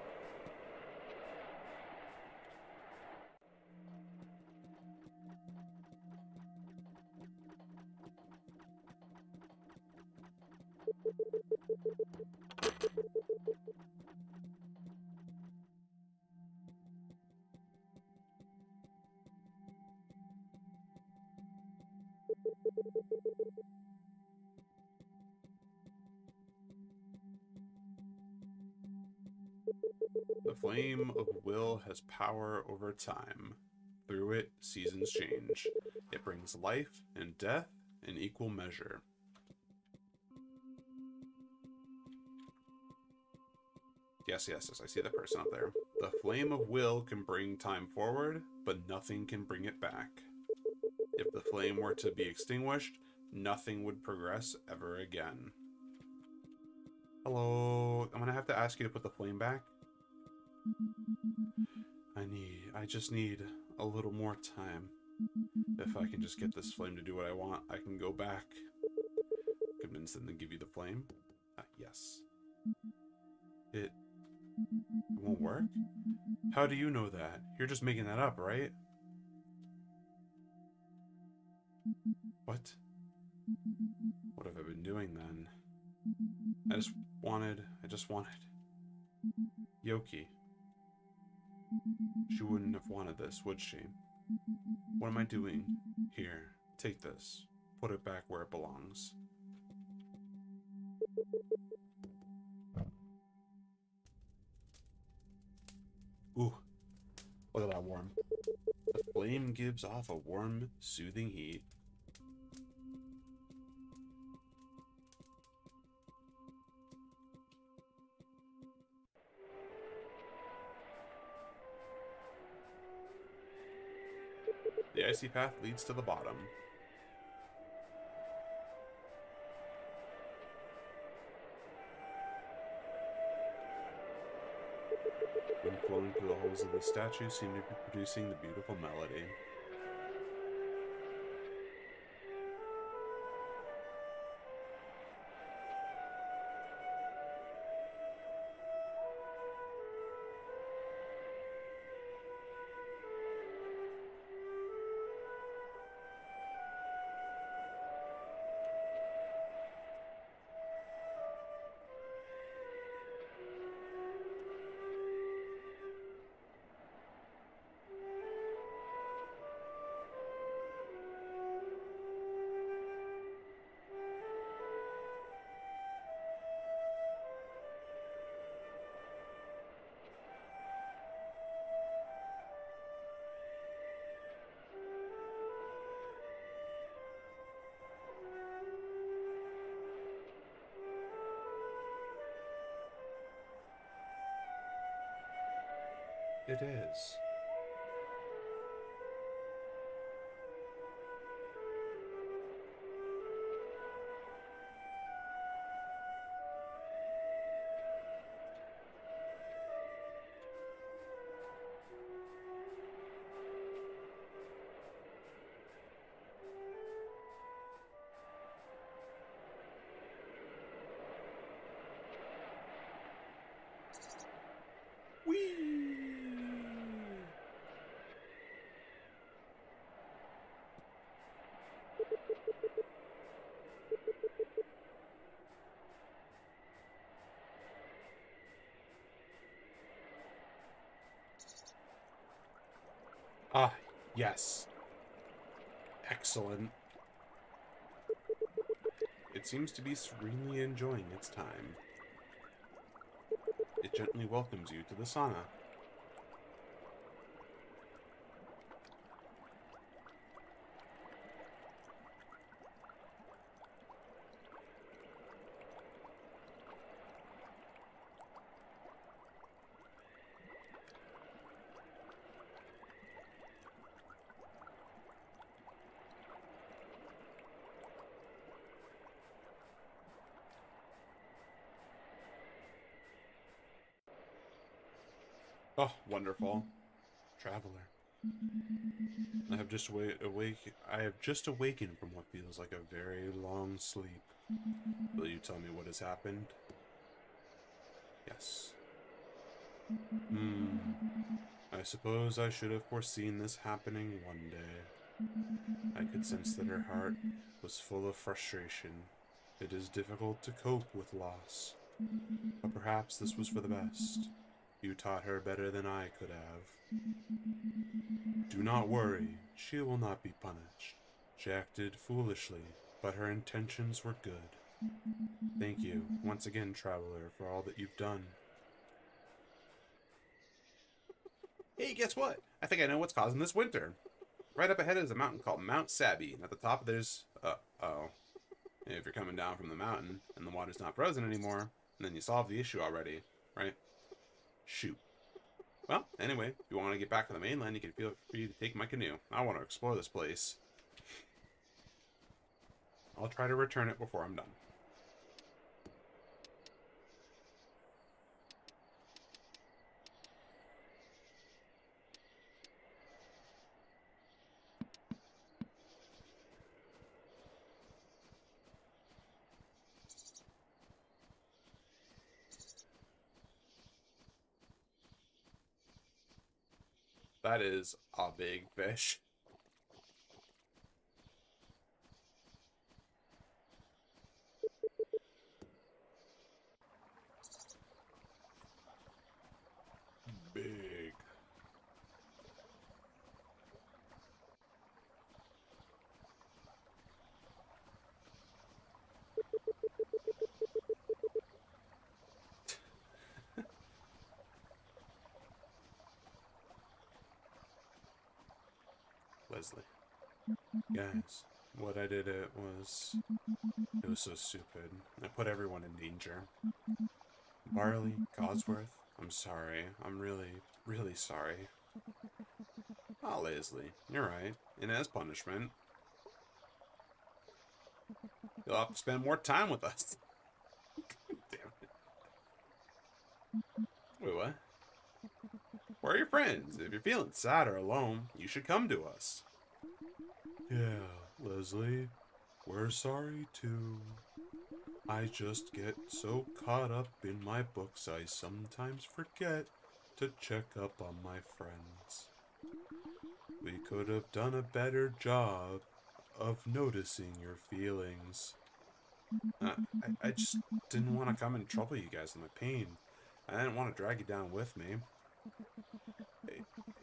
The flame of will has power over time. Through it, seasons change. It brings life and death in equal measure. Yes, yes, yes, I see the person up there. The flame of will can bring time forward, but nothing can bring it back. If the flame were to be extinguished, nothing would progress ever again. Hello, I'm gonna have to ask you to put the flame back. I need, I just need a little more time. If I can just get this flame to do what I want, I can go back. Convince them to give you the flame? Uh, yes. It won't work? How do you know that? You're just making that up, right? What? What have I been doing then? I just wanted, I just wanted Yoki. She wouldn't have wanted this, would she? What am I doing? Here, take this. Put it back where it belongs. Ooh, look at that warm. The flame gives off a warm, soothing heat. The icy path leads to the bottom. Of the statue seem to be producing the beautiful melody. It Ah, yes. Excellent. It seems to be serenely enjoying its time. It gently welcomes you to the sauna. Oh, wonderful. Traveler. I have just awake I have just awakened from what feels like a very long sleep. Will you tell me what has happened? Yes. Hmm. I suppose I should have foreseen this happening one day. I could sense that her heart was full of frustration. It is difficult to cope with loss. But perhaps this was for the best. You taught her better than I could have. Do not worry, she will not be punished. She acted foolishly, but her intentions were good. Thank you, once again, traveler, for all that you've done. Hey, guess what? I think I know what's causing this winter. Right up ahead is a mountain called Mount Sabi, and at the top there's, uh, oh. If you're coming down from the mountain, and the water's not frozen anymore, then you solve the issue already, right? Shoot. Well, anyway, if you want to get back to the mainland, you can feel free to take my canoe. I want to explore this place. I'll try to return it before I'm done. That is a big fish. Big. Leslie. What I did it was it was so stupid. I put everyone in danger. Barley, Codsworth, I'm sorry. I'm really, really sorry. Ah, Leslie, you're right. and as punishment, you'll have to spend more time with us. Damn it. Wait, what? Where are your friends? If you're feeling sad or alone, you should come to us. Yeah, Leslie, we're sorry too. I just get so caught up in my books I sometimes forget to check up on my friends. We could have done a better job of noticing your feelings. Uh, I, I just didn't want to come and trouble you guys with my pain. I didn't want to drag you down with me.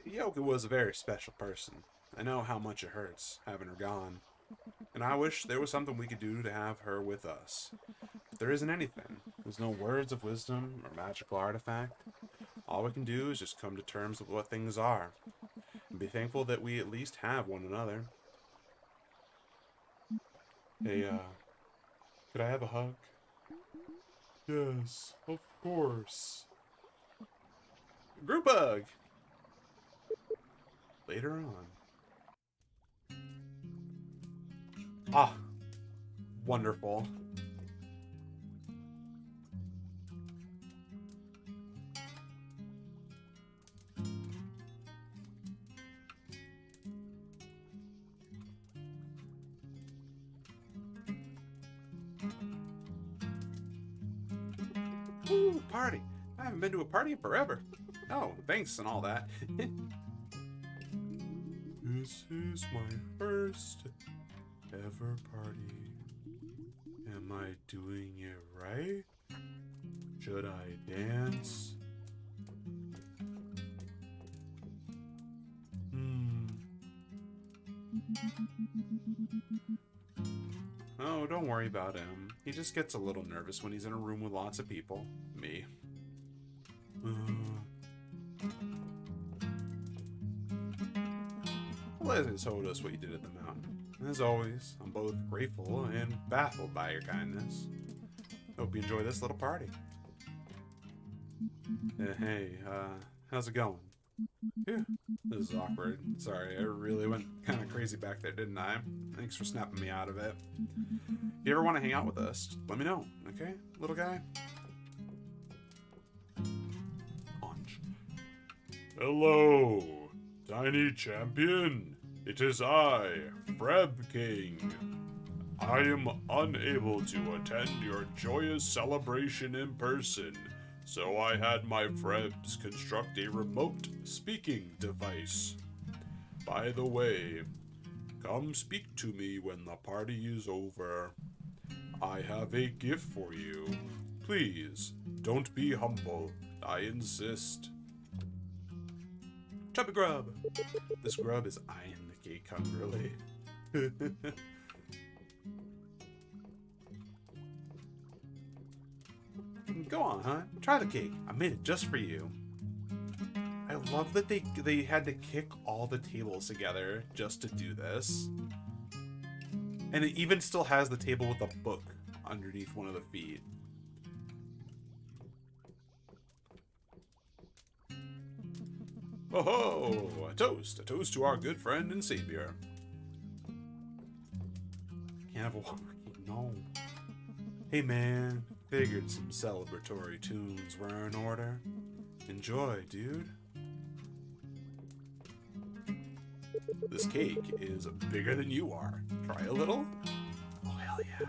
Yoka was a very special person. I know how much it hurts having her gone. And I wish there was something we could do to have her with us. But there isn't anything. There's no words of wisdom or magical artifact. All we can do is just come to terms with what things are. And be thankful that we at least have one another. Hey, uh, could I have a hug? Yes, of course. Group hug! Later on. Ah, wonderful. Ooh, party. I haven't been to a party in forever. Oh, thanks and all that. This is my first ever party. Am I doing it right? Should I dance? Hmm. oh, don't worry about him. He just gets a little nervous when he's in a room with lots of people. Me. Uh, Liz told us what you did at the mountain. As always, I'm both grateful and baffled by your kindness. Hope you enjoy this little party. Uh, hey, uh, how's it going? Yeah, this is awkward. Sorry, I really went kind of crazy back there, didn't I? Thanks for snapping me out of it. If you ever want to hang out with us, let me know, okay, little guy? Hello, tiny champion. It is I, Freb King. I am unable to attend your joyous celebration in person, so I had my Frebs construct a remote speaking device. By the way, come speak to me when the party is over. I have a gift for you. Please, don't be humble. I insist. Chubby grub. This grub is eyeing hungrily. Go on, huh? Try the cake. I made it just for you. I love that they they had to kick all the tables together just to do this. And it even still has the table with a book underneath one of the feet. Oh ho! A toast! A toast to our good friend and savior. Can't have a walkie. No. Hey man, figured some celebratory tunes were in order. Enjoy, dude. This cake is bigger than you are. Try a little? Oh, hell yeah.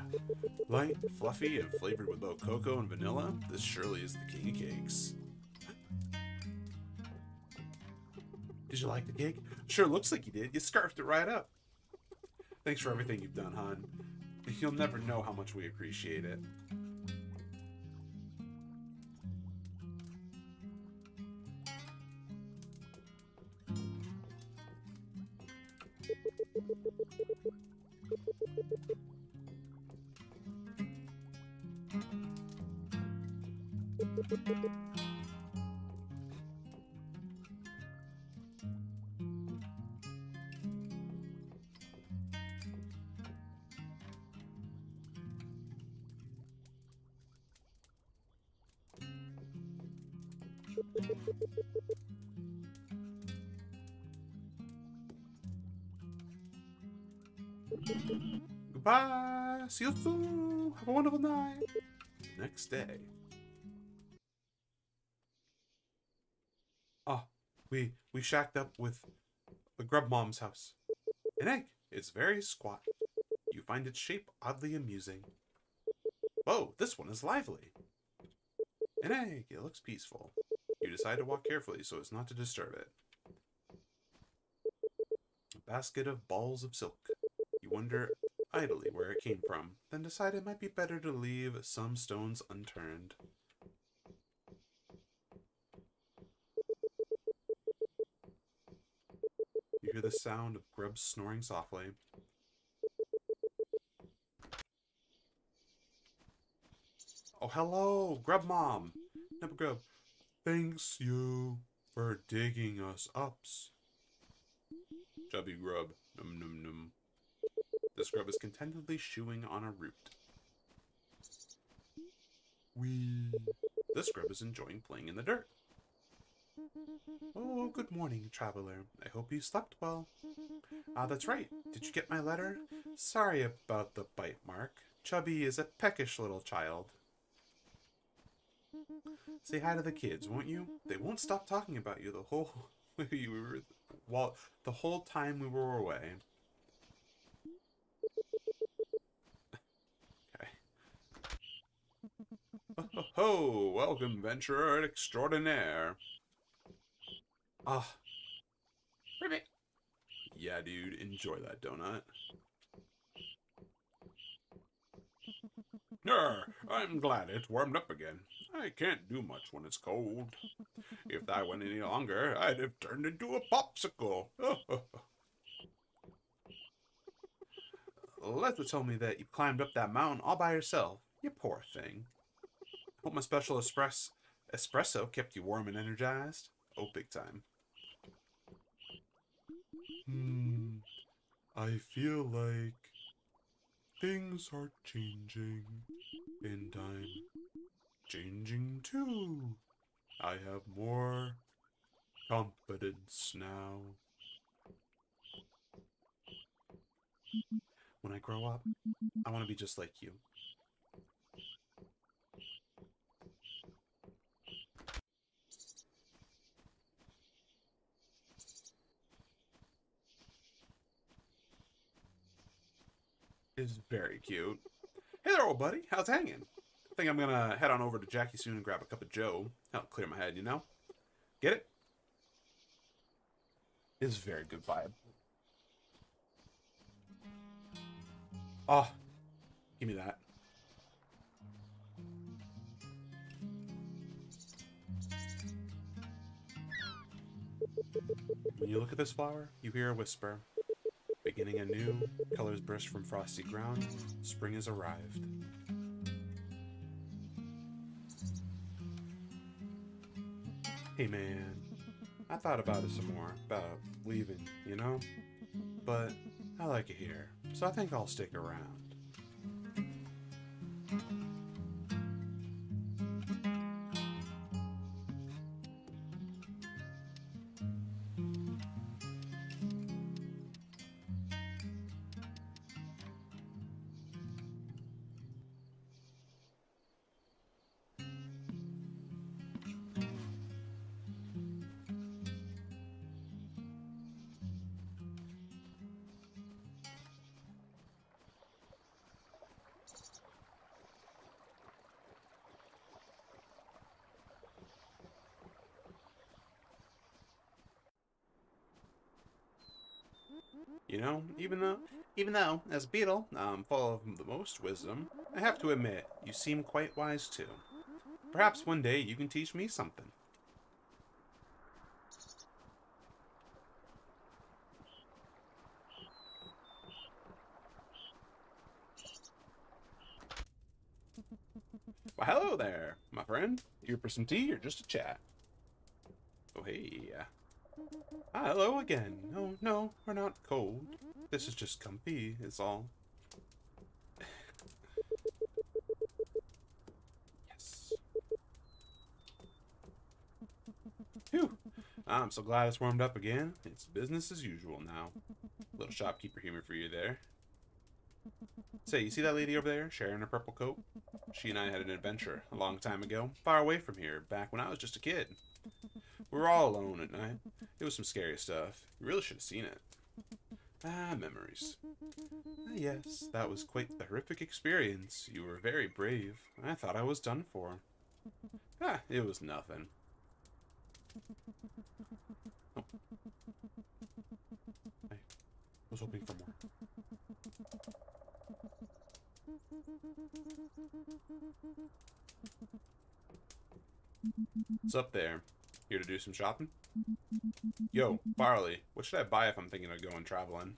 Light, fluffy, and flavored with both cocoa and vanilla, this surely is the king of cakes. Did you like the gig? Sure looks like you did. You scarfed it right up. Thanks for everything you've done, hon. You'll never know how much we appreciate it. Goodbye. See you soon. Have a wonderful night. Next day. Ah, we we shacked up with the grub mom's house. An egg. It's very squat. You find its shape oddly amusing. Whoa, this one is lively. An egg. It looks peaceful. You decide to walk carefully so as not to disturb it. A basket of balls of silk. You wonder idly where it came from, then decide it might be better to leave some stones unturned. You hear the sound of grubs snoring softly. Oh, hello, Grub Mom. Nipple Grub. Thanks you for digging us ups. Chubby Grub. Num num num. This grub is contentedly chewing on a root. Wee. This grub is enjoying playing in the dirt. Oh, good morning, traveler. I hope you slept well. Ah, that's right. Did you get my letter? Sorry about the bite mark. Chubby is a peckish little child. Say hi to the kids, won't you? They won't stop talking about you the whole we were well the whole time we were away. Ho! Welcome, venturer extraordinaire. Ah. Ribbit. Yeah, dude, enjoy that donut. Ner, I'm glad it's warmed up again. I can't do much when it's cold. If that went any longer, I'd have turned into a popsicle. Leslie told me that you climbed up that mountain all by yourself. You poor thing. Hope my special espress espresso kept you warm and energized. Oh, big time. Hmm. I feel like things are changing, and I'm changing too. I have more confidence now. When I grow up, I want to be just like you. Is very cute. Hey there, old buddy. How's hanging? I think I'm gonna head on over to Jackie soon and grab a cup of Joe. Help clear my head, you know? Get it? Is very good vibe. Oh, give me that. When you look at this flower, you hear a whisper. Beginning anew, colors burst from frosty ground, spring has arrived. Hey man, I thought about it some more, about leaving, you know? But I like it here, so I think I'll stick around. Even though, even though, as a beetle, I'm full of the most wisdom, I have to admit, you seem quite wise too. Perhaps one day you can teach me something. Well, hello there, my friend. Here for some tea or just a chat? Oh, hey. Ah, hello again. No, no, we're not cold. This is just comfy, is all. yes. Phew. I'm so glad it's warmed up again. It's business as usual now. A little shopkeeper humor for you there. Say, you see that lady over there, sharing her purple coat? She and I had an adventure a long time ago, far away from here, back when I was just a kid. We were all alone at night. It was some scary stuff. You really should have seen it. Ah, memories. Ah, yes, that was quite the horrific experience. You were very brave. I thought I was done for. Ah, it was nothing. Oh. I was hoping for more. What's up there? Here to do some shopping? Yo, Barley, what should I buy if I'm thinking of going traveling?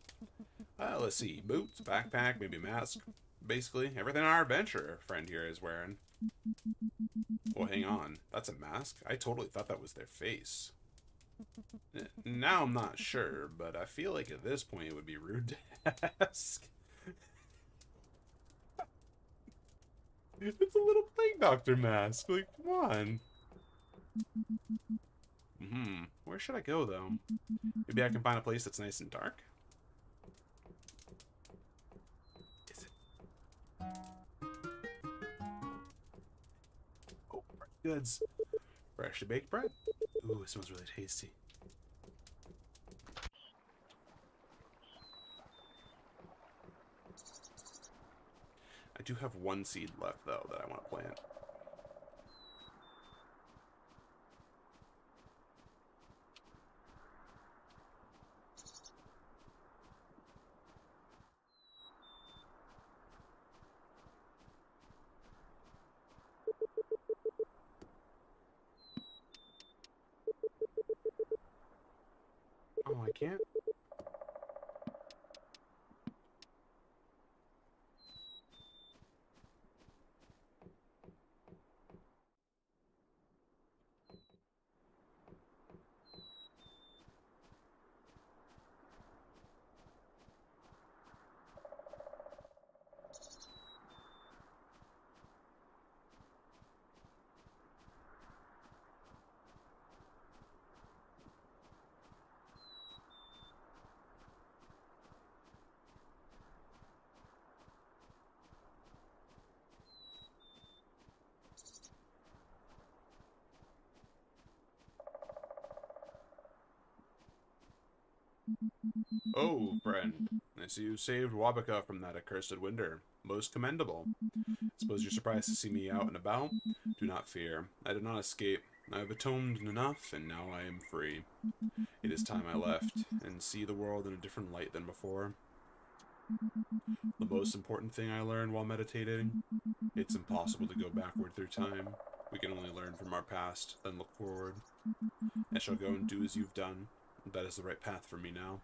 Uh, let's see. Boots, backpack, maybe mask. Basically, everything our adventurer friend here is wearing. Oh, hang on. That's a mask? I totally thought that was their face. Now I'm not sure, but I feel like at this point it would be rude to ask. it's a little plague doctor mask. Like, come on. Hmm. Where should I go though? Maybe I can find a place that's nice and dark. Is it? Oh, fresh goods. Freshly baked bread. Ooh, it smells really tasty. I do have one seed left though that I want to plant. Oh, I can't. Oh, friend. I see you saved Wabaka from that accursed winter. Most commendable. I suppose you're surprised to see me out and about? Do not fear. I did not escape. I have atoned enough, and now I am free. It is time I left, and see the world in a different light than before. The most important thing I learned while meditating? It's impossible to go backward through time. We can only learn from our past, then look forward. I shall go and do as you've done. That is the right path for me now.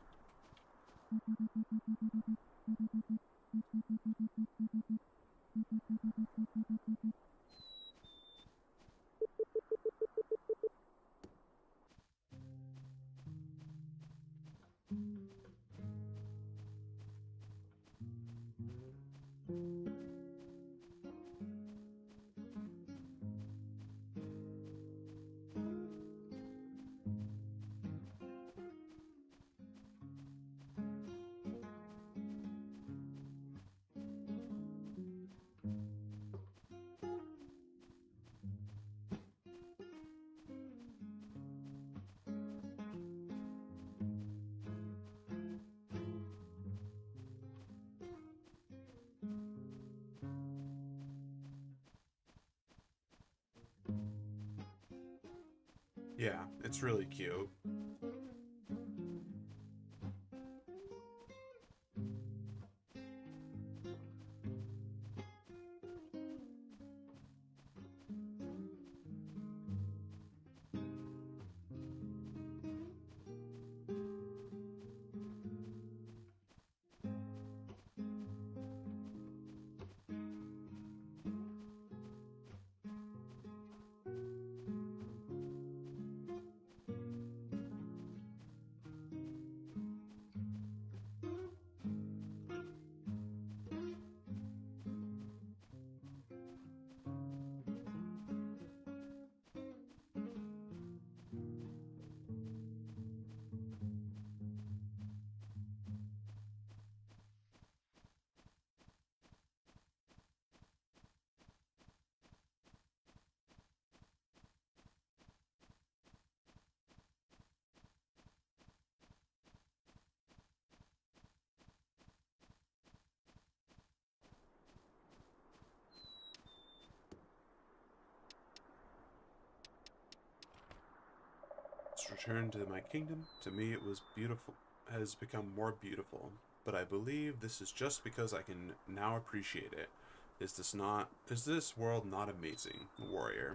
It's really cute. Return to my kingdom. To me, it was beautiful, has become more beautiful. But I believe this is just because I can now appreciate it. Is this not? Is this world not amazing, warrior?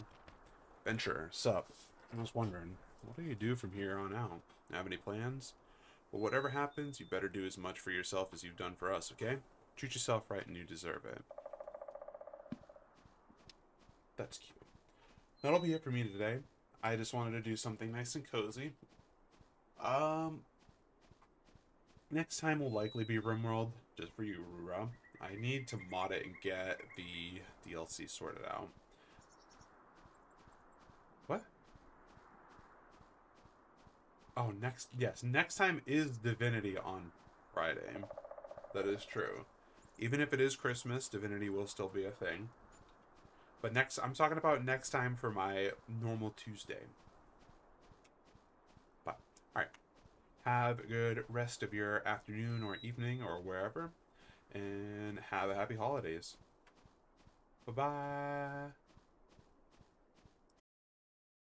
Venture, sup? I was wondering, what do you do from here on out? Have any plans? Well, whatever happens, you better do as much for yourself as you've done for us, okay? Treat yourself right and you deserve it. That's cute. That'll be it for me today. I just wanted to do something nice and cozy. Um, next time will likely be RimWorld, just for you, Rura. I need to mod it and get the DLC sorted out. What? Oh, next, yes, next time is Divinity on Friday. That is true. Even if it is Christmas, Divinity will still be a thing. But next, I'm talking about next time for my normal Tuesday. But, alright. Have a good rest of your afternoon or evening or wherever. And have a happy holidays. Bye-bye.